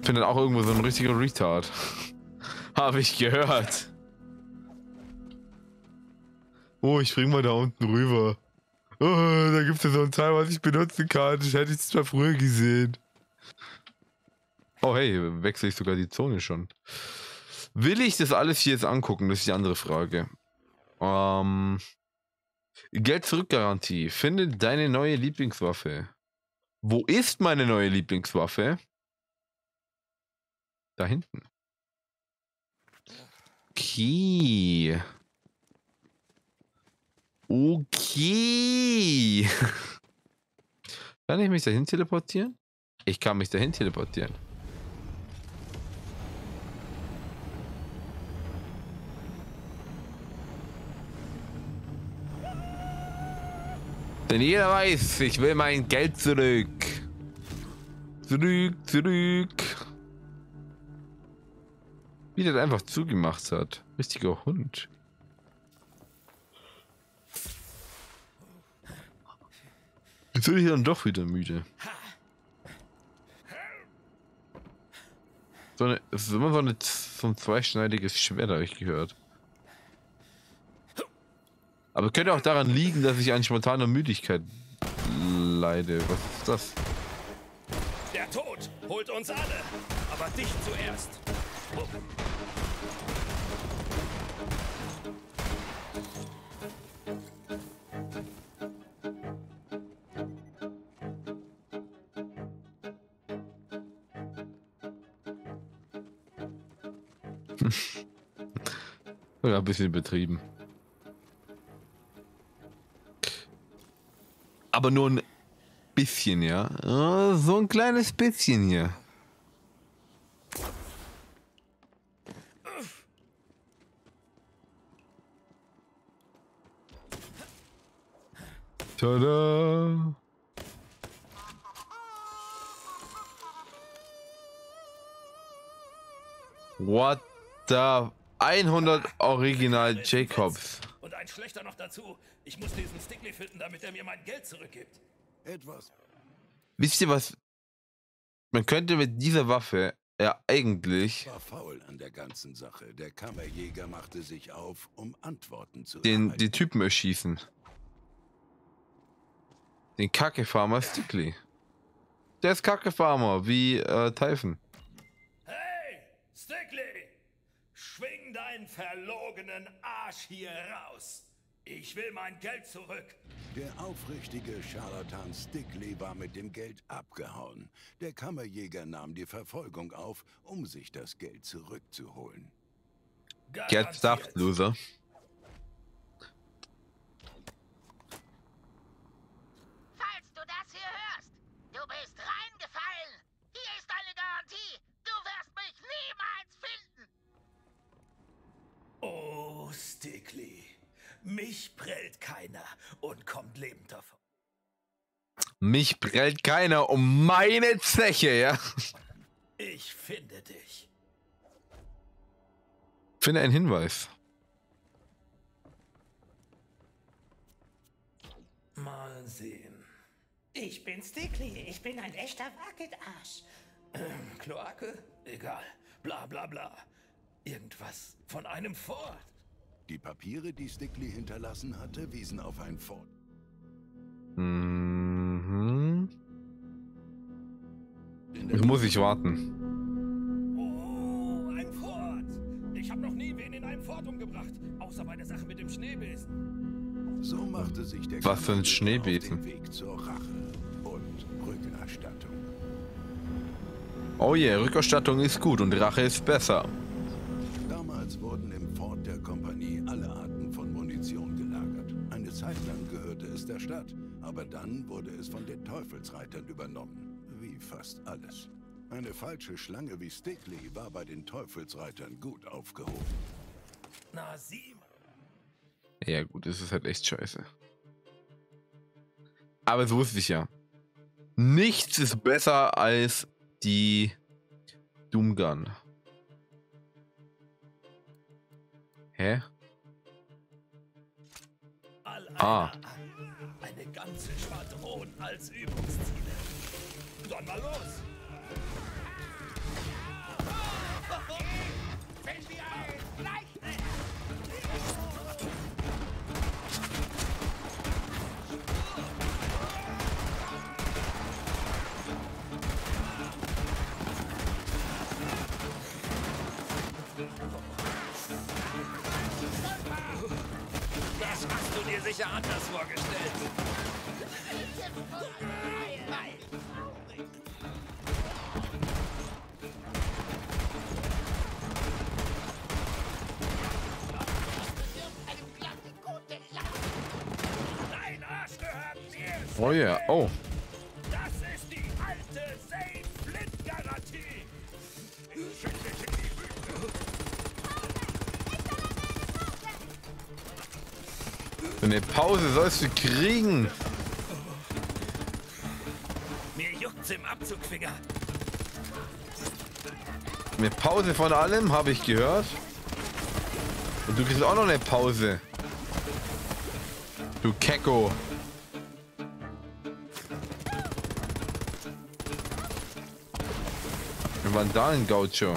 Ich bin auch irgendwo so ein richtiger Retard. Habe ich gehört. Oh, ich spring mal da unten rüber. Oh, da gibt es ja so ein Teil, was ich benutzen kann. Das hätte ich zwar früher gesehen. Oh hey, wechsle ich sogar die Zone schon. Will ich das alles hier jetzt angucken? Das ist die andere Frage. Ähm, Geld zurückgarantie. Finde deine neue Lieblingswaffe. Wo ist meine neue Lieblingswaffe? Da hinten. Okay. Okay. Kann ich mich dahin teleportieren? Ich kann mich dahin teleportieren. Denn jeder weiß, ich will mein Geld zurück. Zurück, zurück. Wie der einfach zugemacht hat. Richtiger Hund. Jetzt bin ich dann doch wieder müde. So eine, ist immer so, eine, so ein zweischneidiges Schwert, habe ich gehört. Aber könnte auch daran liegen, dass ich an spontaner Müdigkeit leide. Was ist das? Der Tod holt uns alle, aber dich zuerst. Oh. ein bisschen betrieben. Aber nur ein bisschen, ja. So ein kleines bisschen hier. Tada! What the 100 Original Jacobs. Und ein schlechter noch dazu. Ich muss diesen Stickly finden, damit er mir mein Geld zurückgibt. Etwas. Wisst ihr was? Man könnte mit dieser Waffe ja eigentlich war faul an der ganzen Sache. Der Kammerjäger machte sich auf, um Antworten zu den, erhalten. die Typen erschießen. Den Kacke-Farmer Stickly. Der ist Kacke-Farmer, wie äh, Typhon. Hey, Stickly! Schwing deinen verlogenen Arsch hier raus. Ich will mein Geld zurück. Der aufrichtige Scharlatan Stickley war mit dem Geld abgehauen. Der Kammerjäger nahm die Verfolgung auf, um sich das Geld zurückzuholen. Get stuffed, Loser. Falls du das hier hörst, du bist reingefallen. Hier ist deine Garantie. Du wirst mich niemals finden. Oh, Stickly. Mich prellt keiner und kommt lebend davon. Mich prellt keiner um meine Zeche, ja? Ich finde dich. Finde einen Hinweis. Mal sehen. Ich bin Stickly. Ich bin ein echter Wackelarsch. Ähm, Kloake? Egal. Bla bla bla. Irgendwas von einem Fort. Die Papiere, die Stickley hinterlassen hatte, wiesen auf ein Fort. Mhm. Ich muss ich warten. Oh, ein Fort. Ich habe noch nie wen in einem Fort umgebracht. Außer bei der Sache mit dem Schneebesen. So machte sich der Was für ein Schneebesen? Weg zur Rache und Rückerstattung. Oh yeah, Rückerstattung ist gut und Rache ist besser. Der Stadt, aber dann wurde es von den Teufelsreitern übernommen. Wie fast alles. Eine falsche Schlange wie Stickley war bei den Teufelsreitern gut aufgehoben. Na, sieh Ja gut, das ist halt echt scheiße. Aber so wusste ich ja. Nichts ist besser als die Doomgun. Hä? Ah. Ganze Schwadron als Übungsziele. Dann mal los! Das hast du dir sicher anders vorgestellt. Oh ja, oh. Das ist die alte Safe-Flint-Garantie! Schick dich in die eine Pause sollst du kriegen. Eine Pause von allem, habe ich gehört. Und du kriegst auch noch eine Pause. Du Kecko. Ein Vandalen-Gaucho.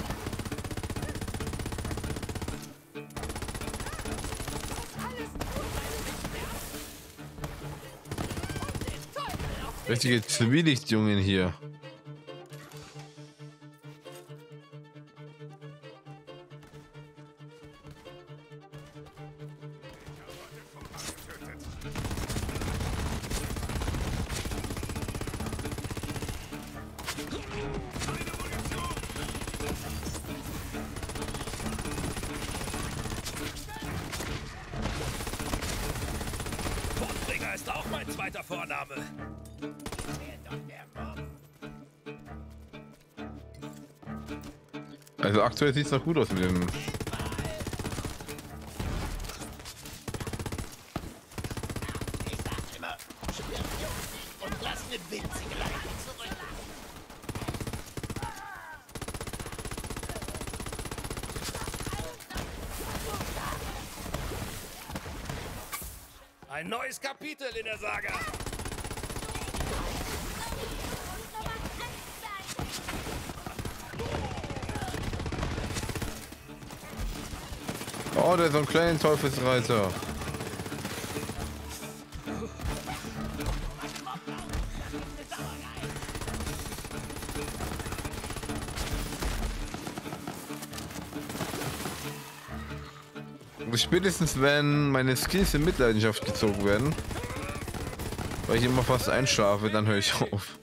Richtige Zwielichtjungen hier. Aktuell sieht es noch gut aus mit dem. Ein neues Kapitel in der Saga. So ein kleiner Teufelsreiter. Spätestens wenn meine Skills in Mitleidenschaft gezogen werden, weil ich immer fast einschlafe, dann höre ich auf.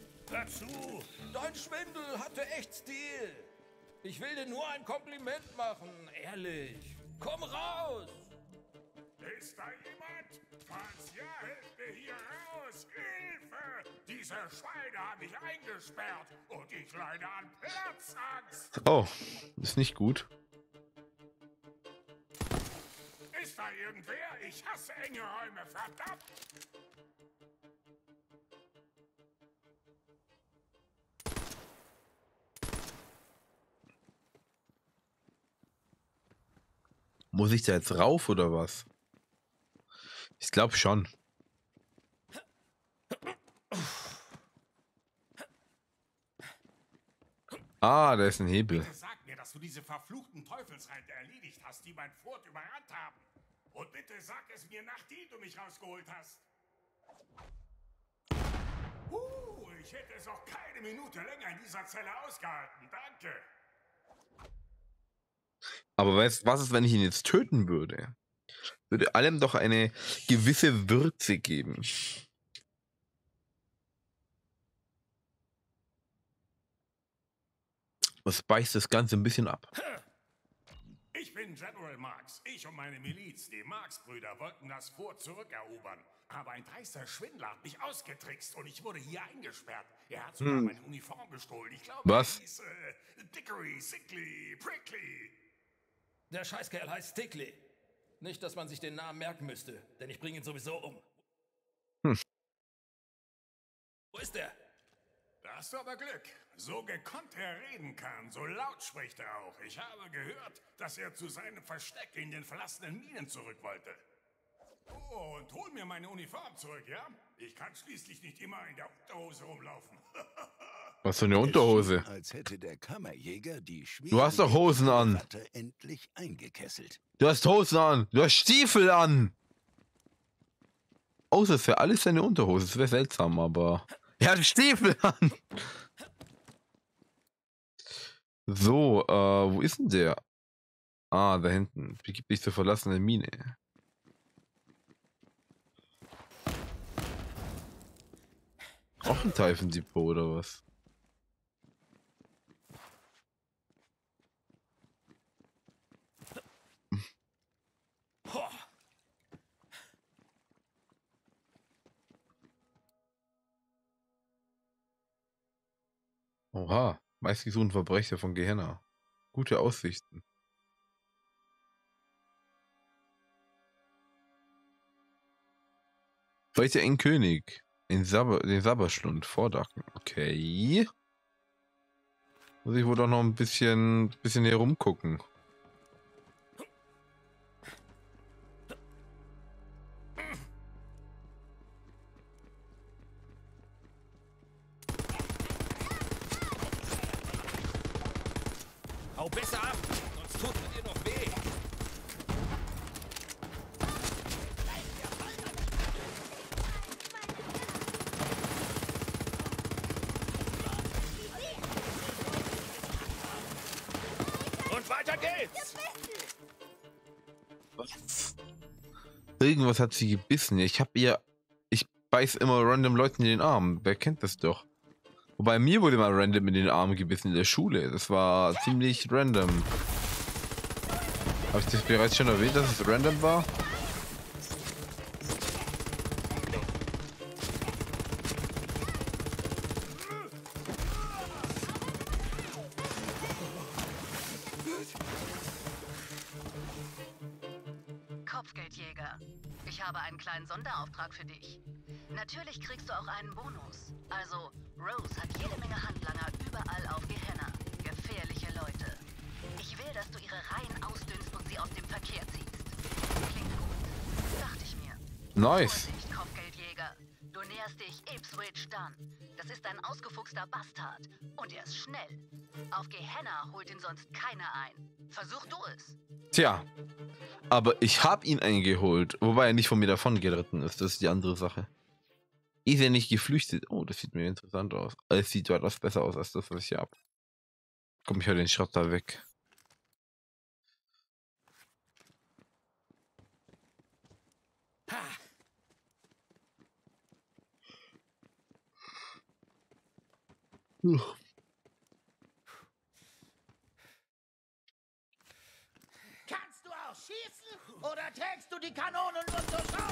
Nicht gut. Ist da irgendwer? Ich hasse enge Räume, verdammt! Muss ich da jetzt rauf oder was? Ich glaube schon. Ah, da ist ein Hebel. Dass du diese verfluchten Teufelsreiter erledigt hast, die mein Fort überrannt haben. Und bitte sag es mir, nachdem du mich rausgeholt hast. Uh, ich hätte es auch keine Minute länger in dieser Zelle ausgehalten. Danke. Aber weißt, was ist, wenn ich ihn jetzt töten würde? Würde allem doch eine gewisse Würze geben. Das beißt das Ganze ein bisschen ab. Ich bin General Marx. Ich und meine Miliz, die Marx-Brüder, wollten das Fort zurückerobern. Aber ein dreister Schwindler hat mich ausgetrickst und ich wurde hier eingesperrt. Er hat sogar Hm. meine Uniform gestohlen. Ich glaube, Was? er hieß äh, Dickory, Sickly, Prickly. Der Scheißkerl heißt Stickley. Nicht, dass man sich den Namen merken müsste, denn ich bringe ihn sowieso um. Hm. Wo ist er? Hast du aber Glück. So gekonnt er reden kann, so laut spricht er auch. Ich habe gehört, dass er zu seinem Versteck in den verlassenen Minen zurück wollte. Oh, und hol mir meine Uniform zurück, ja? Ich kann schließlich nicht immer in der Unterhose rumlaufen. Was für eine Unterhose. Als hätte der Kammerjäger die Du hast doch Hosen an. Endlich eingekesselt. Du hast Hosen an. Du hast Stiefel an. Außer es wäre alles seine Unterhose. Das wäre seltsam, aber. Er hat Stiefel an. So, äh, wo ist denn der? Ah, da hinten. Begib dich zur verlassenen Mine. Auch ein Teufendepot oder was? Oha, meistgesuchten Verbrecher von Gehenna. Gute Aussichten. Heute ein König. Den, Sabber, den Sabberschlund vordacken. Okay. Muss ich wohl doch noch ein bisschen, bisschen herumgucken. Weiter geht's. Was? Irgendwas hat sie gebissen. Ich hab ihr. Ich beiß immer random Leuten in den Arm. Wer kennt das doch? Wobei mir wurde mal random in den Arm gebissen in der Schule. Das war ziemlich random. Habe ich das bereits schon erwähnt, dass es random war? Aber ich hab ihn eingeholt. Wobei er nicht von mir davon geritten ist. Das ist die andere Sache. Ist er nicht geflüchtet? Oh, das sieht mir interessant aus. Es sieht etwas besser aus als das, was ich hier hab. Komm, ich hol den Schrott da weg. Kannst du auch schießen? Oder trägst die Kanone nur zur Schau?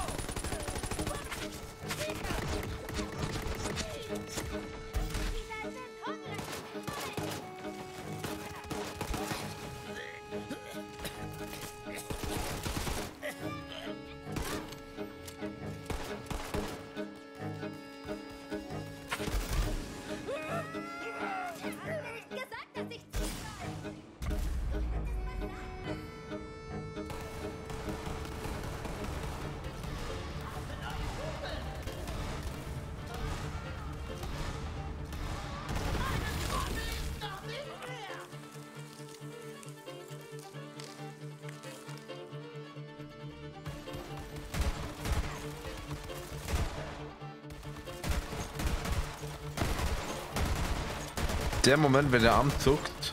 Der Moment, wenn der Arm zuckt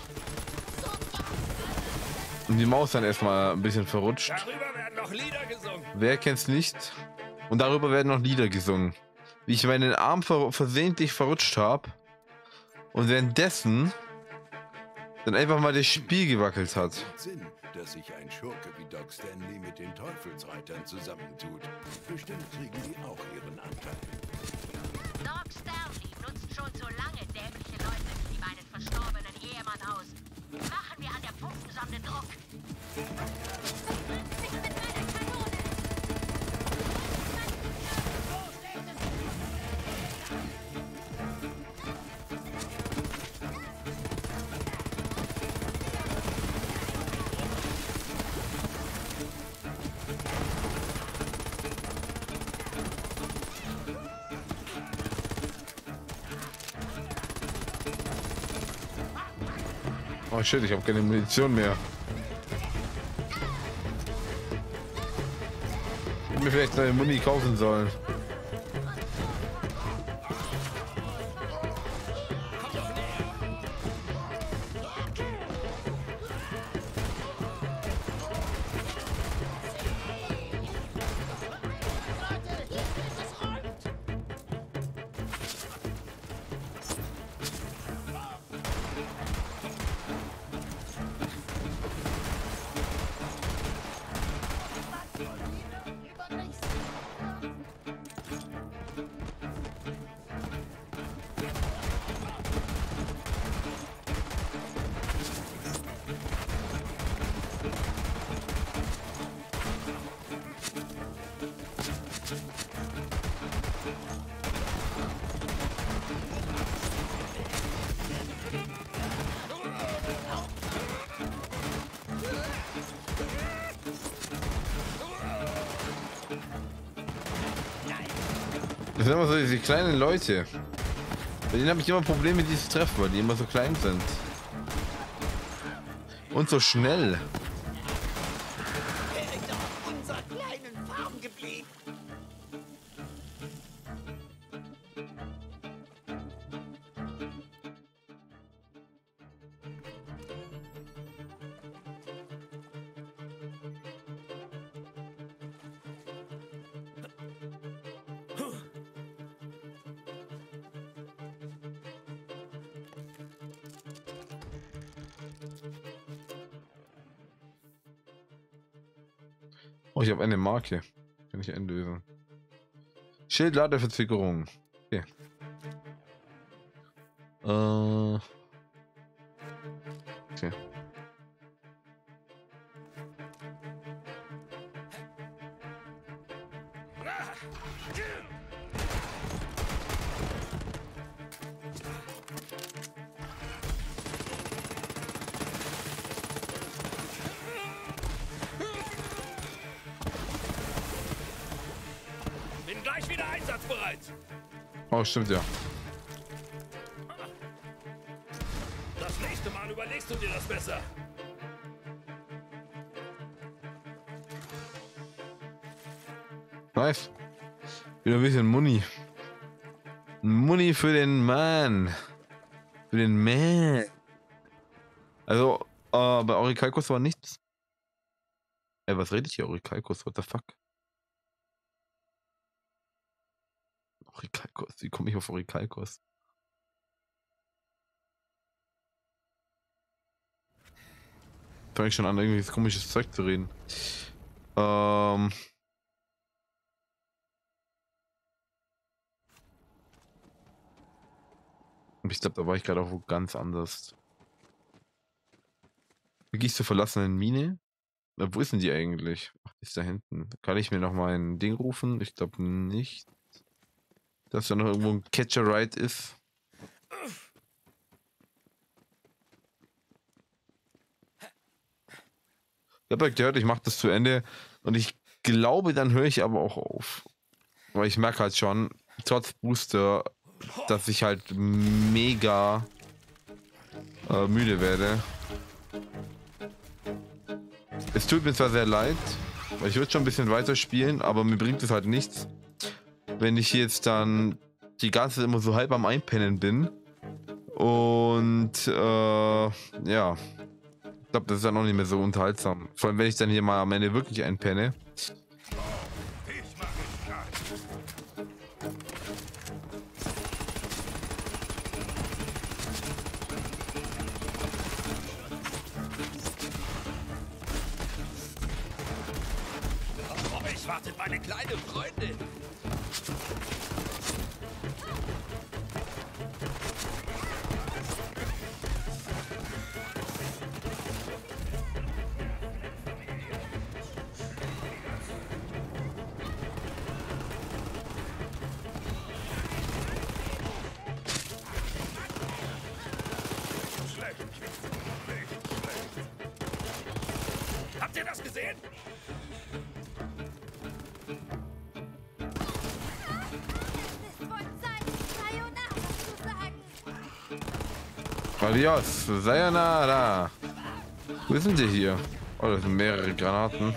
und die Maus dann erstmal ein bisschen verrutscht. Darüber werden noch Lieder gesungen. Wer kennt's nicht? Und darüber werden noch Lieder gesungen. Wie ich meinen Arm ver versehentlich verrutscht habe und währenddessen dann einfach mal das Spiel gewackelt hat. Sinn, dass sich ein Schurke wie Doc Stanley mit den Teufelsreitern zusammentut. Bestimmt kriegen die auch ihren Anteil. Doc Stanley nutzt schon so lange dämliche verstorbenen Ehemann aus. Machen Oh shit, ich habe keine Munition mehr. Hätte mir vielleicht neue Muni kaufen sollen. Kleinen Leute. Bei denen habe ich immer Probleme, die zu treffen, weil die immer so klein sind. Und so schnell. Marke. Kann ich einlösen. Schildladeverzögerung. Okay. Äh. Stimmt ja. Das nächste Mal überlegst du dir das besser. Nice. Wieder ein bisschen Muni. Muni für den Mann. Für den Man. Also, äh, bei Orikalkos war nichts. Ey, was redet hier Orikalkos? What the fuck? Orikalkos. Wie komme ich auf Orikalkos? Fange ich schon an, irgendwie komisches Zeug zu reden. Ähm. Ich glaube, da war ich gerade auch ganz anders. Wie gehst du verlassenen Mine? Na, wo ist denn die eigentlich? Ach, die ist da hinten. Kann ich mir noch mal ein Ding rufen? Ich glaube nicht. Dass da noch irgendwo ein Catcher Ride ist. Ich habe halt gehört, ich mache das zu Ende und ich glaube, dann höre ich aber auch auf. Weil ich merke halt schon, trotz Booster, dass ich halt mega äh, müde werde. Es tut mir zwar sehr leid, weil ich würde schon ein bisschen weiter spielen, aber mir bringt es halt nichts, wenn ich jetzt dann die ganze Zeit immer so halb am Einpennen bin. Und äh, ja, ich glaube, das ist dann auch nicht mehr so unterhaltsam. Vor allem, wenn ich dann hier mal am Ende wirklich einpenne. Oh, wartet meine kleine Freundin. Thank you. Sayonara. Wo sind die hier? Oh, das sind mehrere Granaten.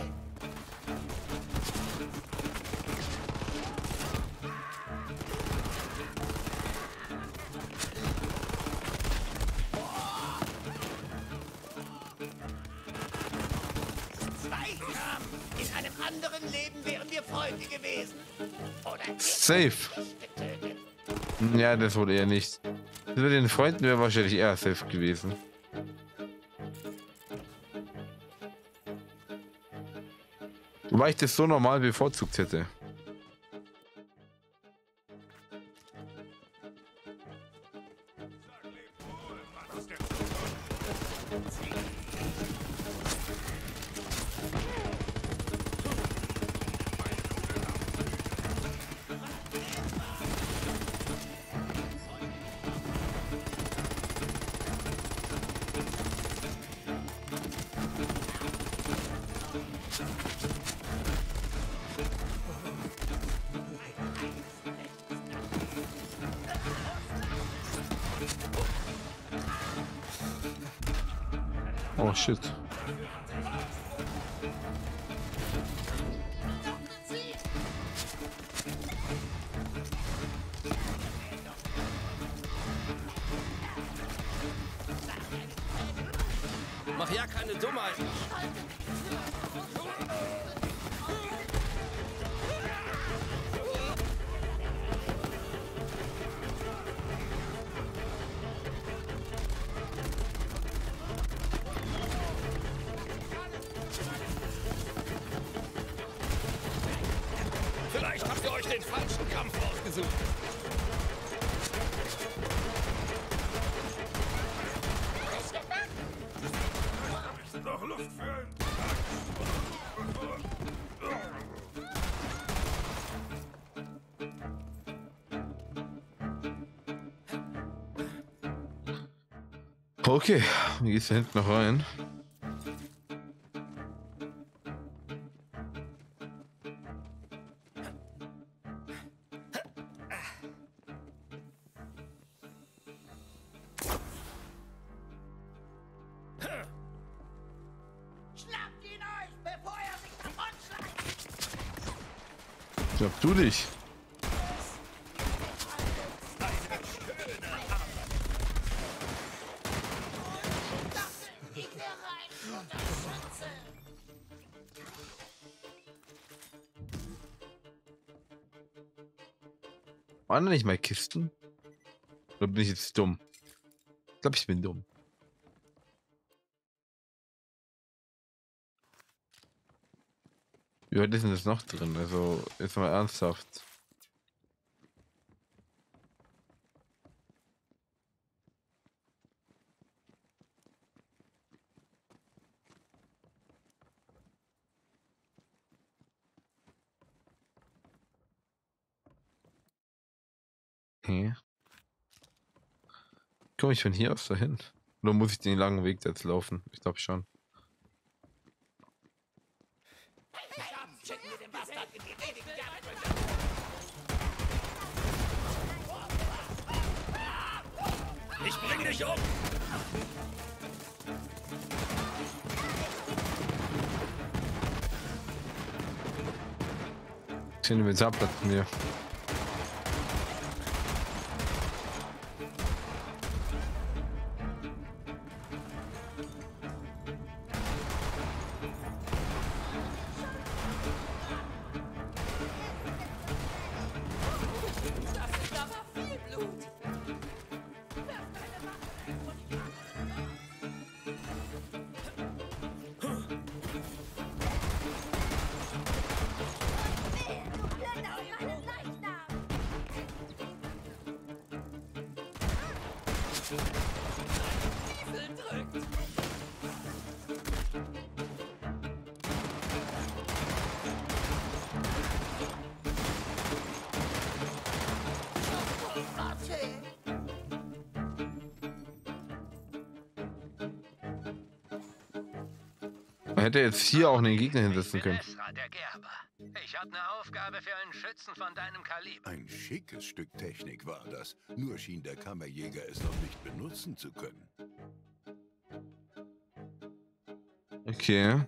Zweikam! In einem anderen Leben wären wir Freunde gewesen. Oder Safe. Ja, das wohl eher nicht. Mit den Freunden wäre wahrscheinlich eher safe gewesen. Wobei ich das so normal bevorzugt hätte. Okay, da hinten noch rein? Waren da nicht mal Kisten? Oder bin ich jetzt dumm? Ich glaube, ich bin dumm. Wie weit ist denn das noch drin? Also, jetzt mal ernsthaft. Hä? Komme ich von hier aus dahin? Oder muss ich den langen Weg jetzt laufen? Ich glaube schon. Ich bring dich um. Zehn Inventarplatz mir. Das hätte jetzt hier auch einen Gegner hinsetzen können. Ich habe eine Aufgabe für einen Schützen von deinem Kaliber. Ein schickes Stück Technik war das. Nur schien der Kammerjäger es noch nicht benutzen zu können. Okay.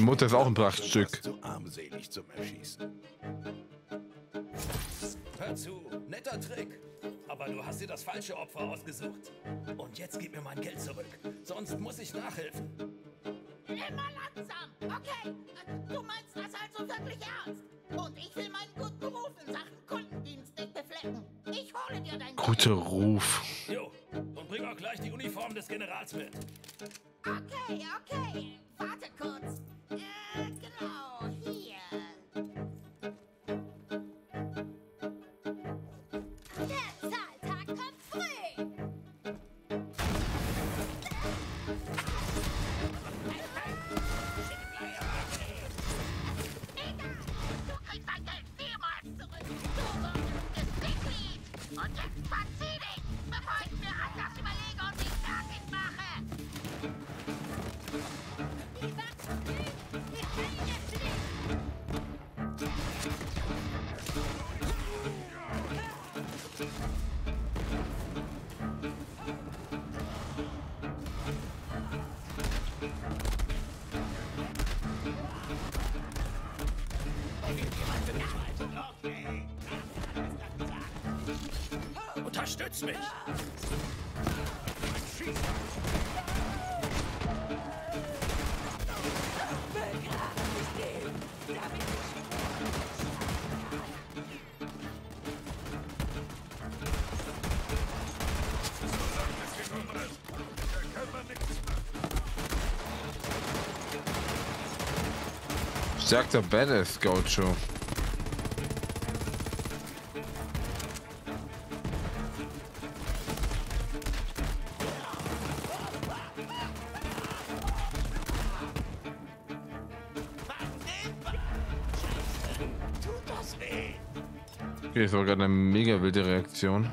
Deine Mutter ist auch ein Prachtstück. Zu armselig zum Erschießen. Hör zu, netter Trick. Aber du hast dir das falsche Opfer ausgesucht. Und jetzt gib mir mein Geld zurück. Sonst muss ich nachhelfen. Immer langsam. Okay. Du meinst das also wirklich ernst? Und ich will meinen guten Beruf in Sachen Kundendienst nicht beflecken. Ich hole dir dein Guter Ruf. Jo, und bring auch gleich die Uniform des Generals mit. Okay, okay. Warte kurz. Stärkter Badass Gaucho. Okay, das war gerade eine mega wilde Reaktion.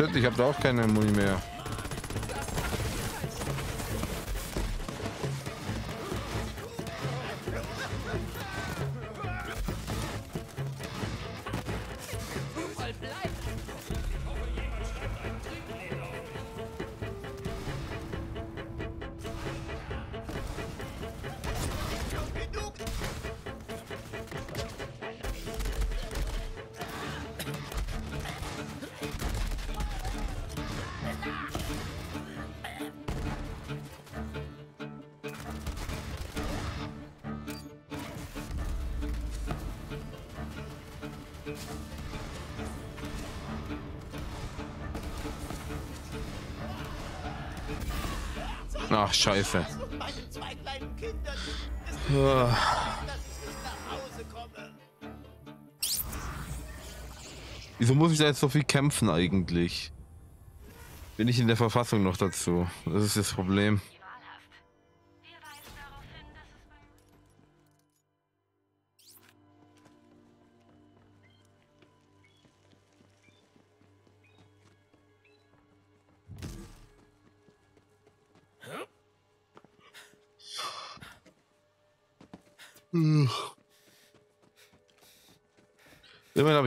Shit, ich habe da auch keine Muni mehr. Hause komme. Wieso muss ich da jetzt so viel kämpfen eigentlich? Bin ich in der Verfassung noch dazu? Das ist das Problem.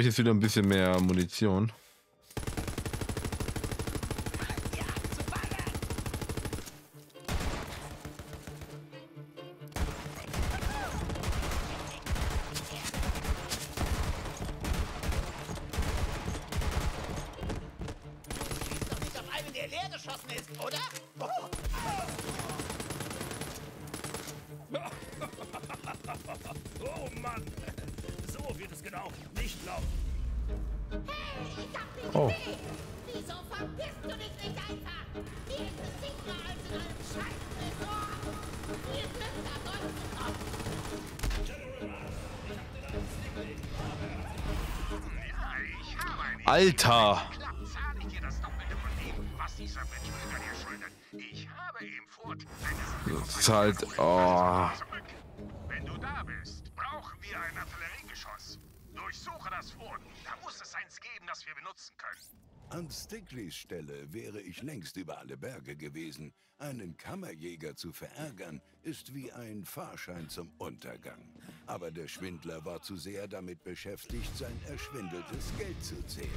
Ich jetzt wieder ein bisschen mehr Munition. Längst über alle Berge gewesen. Einen Kammerjäger zu verärgern, ist wie ein Fahrschein zum Untergang. Aber der Schwindler war zu sehr damit beschäftigt, sein erschwindeltes Geld zu zählen.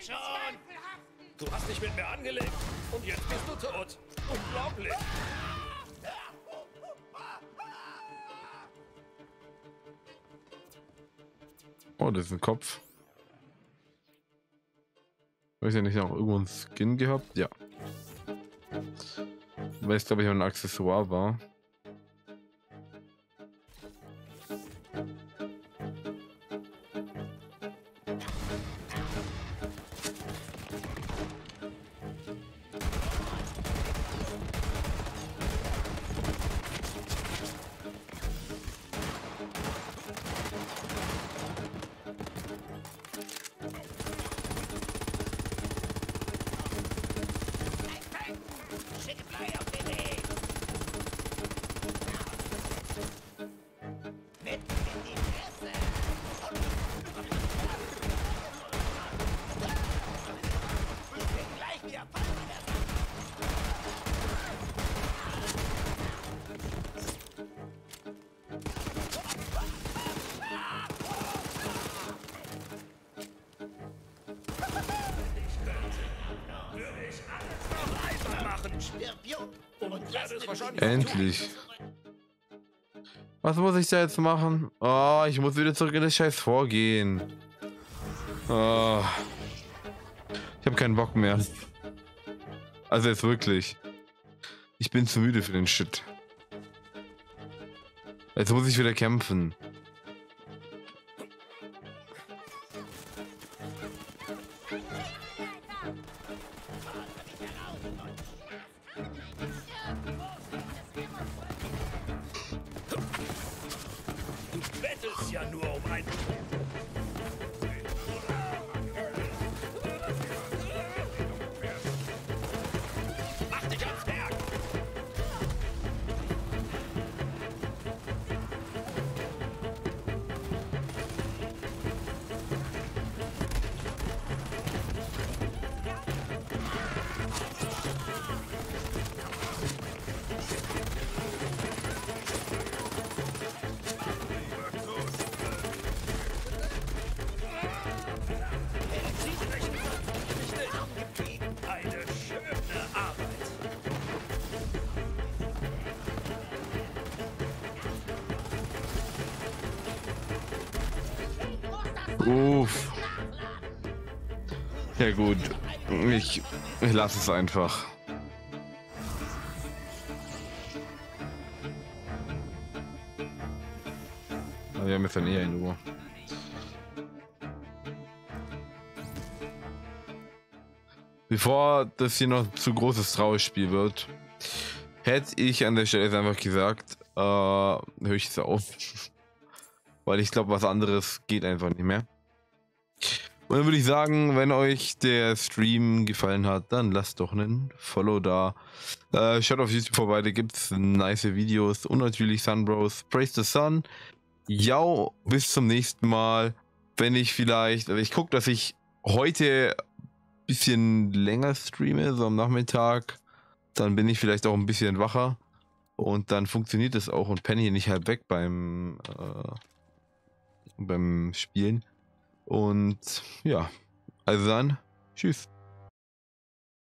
Schon! Du hast dich mit mir angelegt und jetzt bist du tot. Unglaublich. Oh, das ist ein Kopf. Weiß ja nicht noch irgendwo ein Skin gehabt? Ja. Weil es glaube ich auch ein Accessoire war. Endlich. Was muss ich da jetzt machen? Oh, ich muss wieder zurück in das scheiß Vorgehen. Oh. Ich habe keinen Bock mehr. Also jetzt wirklich. Ich bin zu müde für den Shit. Jetzt muss ich wieder kämpfen. lass es einfach. Wir haben jetzt dann eher in Uhr. Bevor das hier noch zu großes Trauerspiel wird, hätte ich an der Stelle einfach gesagt, äh, höre ich es auf. Weil ich glaube, was anderes geht einfach nicht mehr. Und dann würde ich sagen, wenn euch der Stream gefallen hat, dann lasst doch einen Follow da. Äh, schaut auf YouTube vorbei, da gibt es nice Videos und natürlich Sunbros. Praise the Sun. Ja, bis zum nächsten Mal. Wenn ich vielleicht, also ich gucke, dass ich heute ein bisschen länger streame, so am Nachmittag. Dann bin ich vielleicht auch ein bisschen wacher. Und dann funktioniert es auch und penne hier nicht halb weg beim, äh, beim Spielen. Und ja, also dann, tschüss.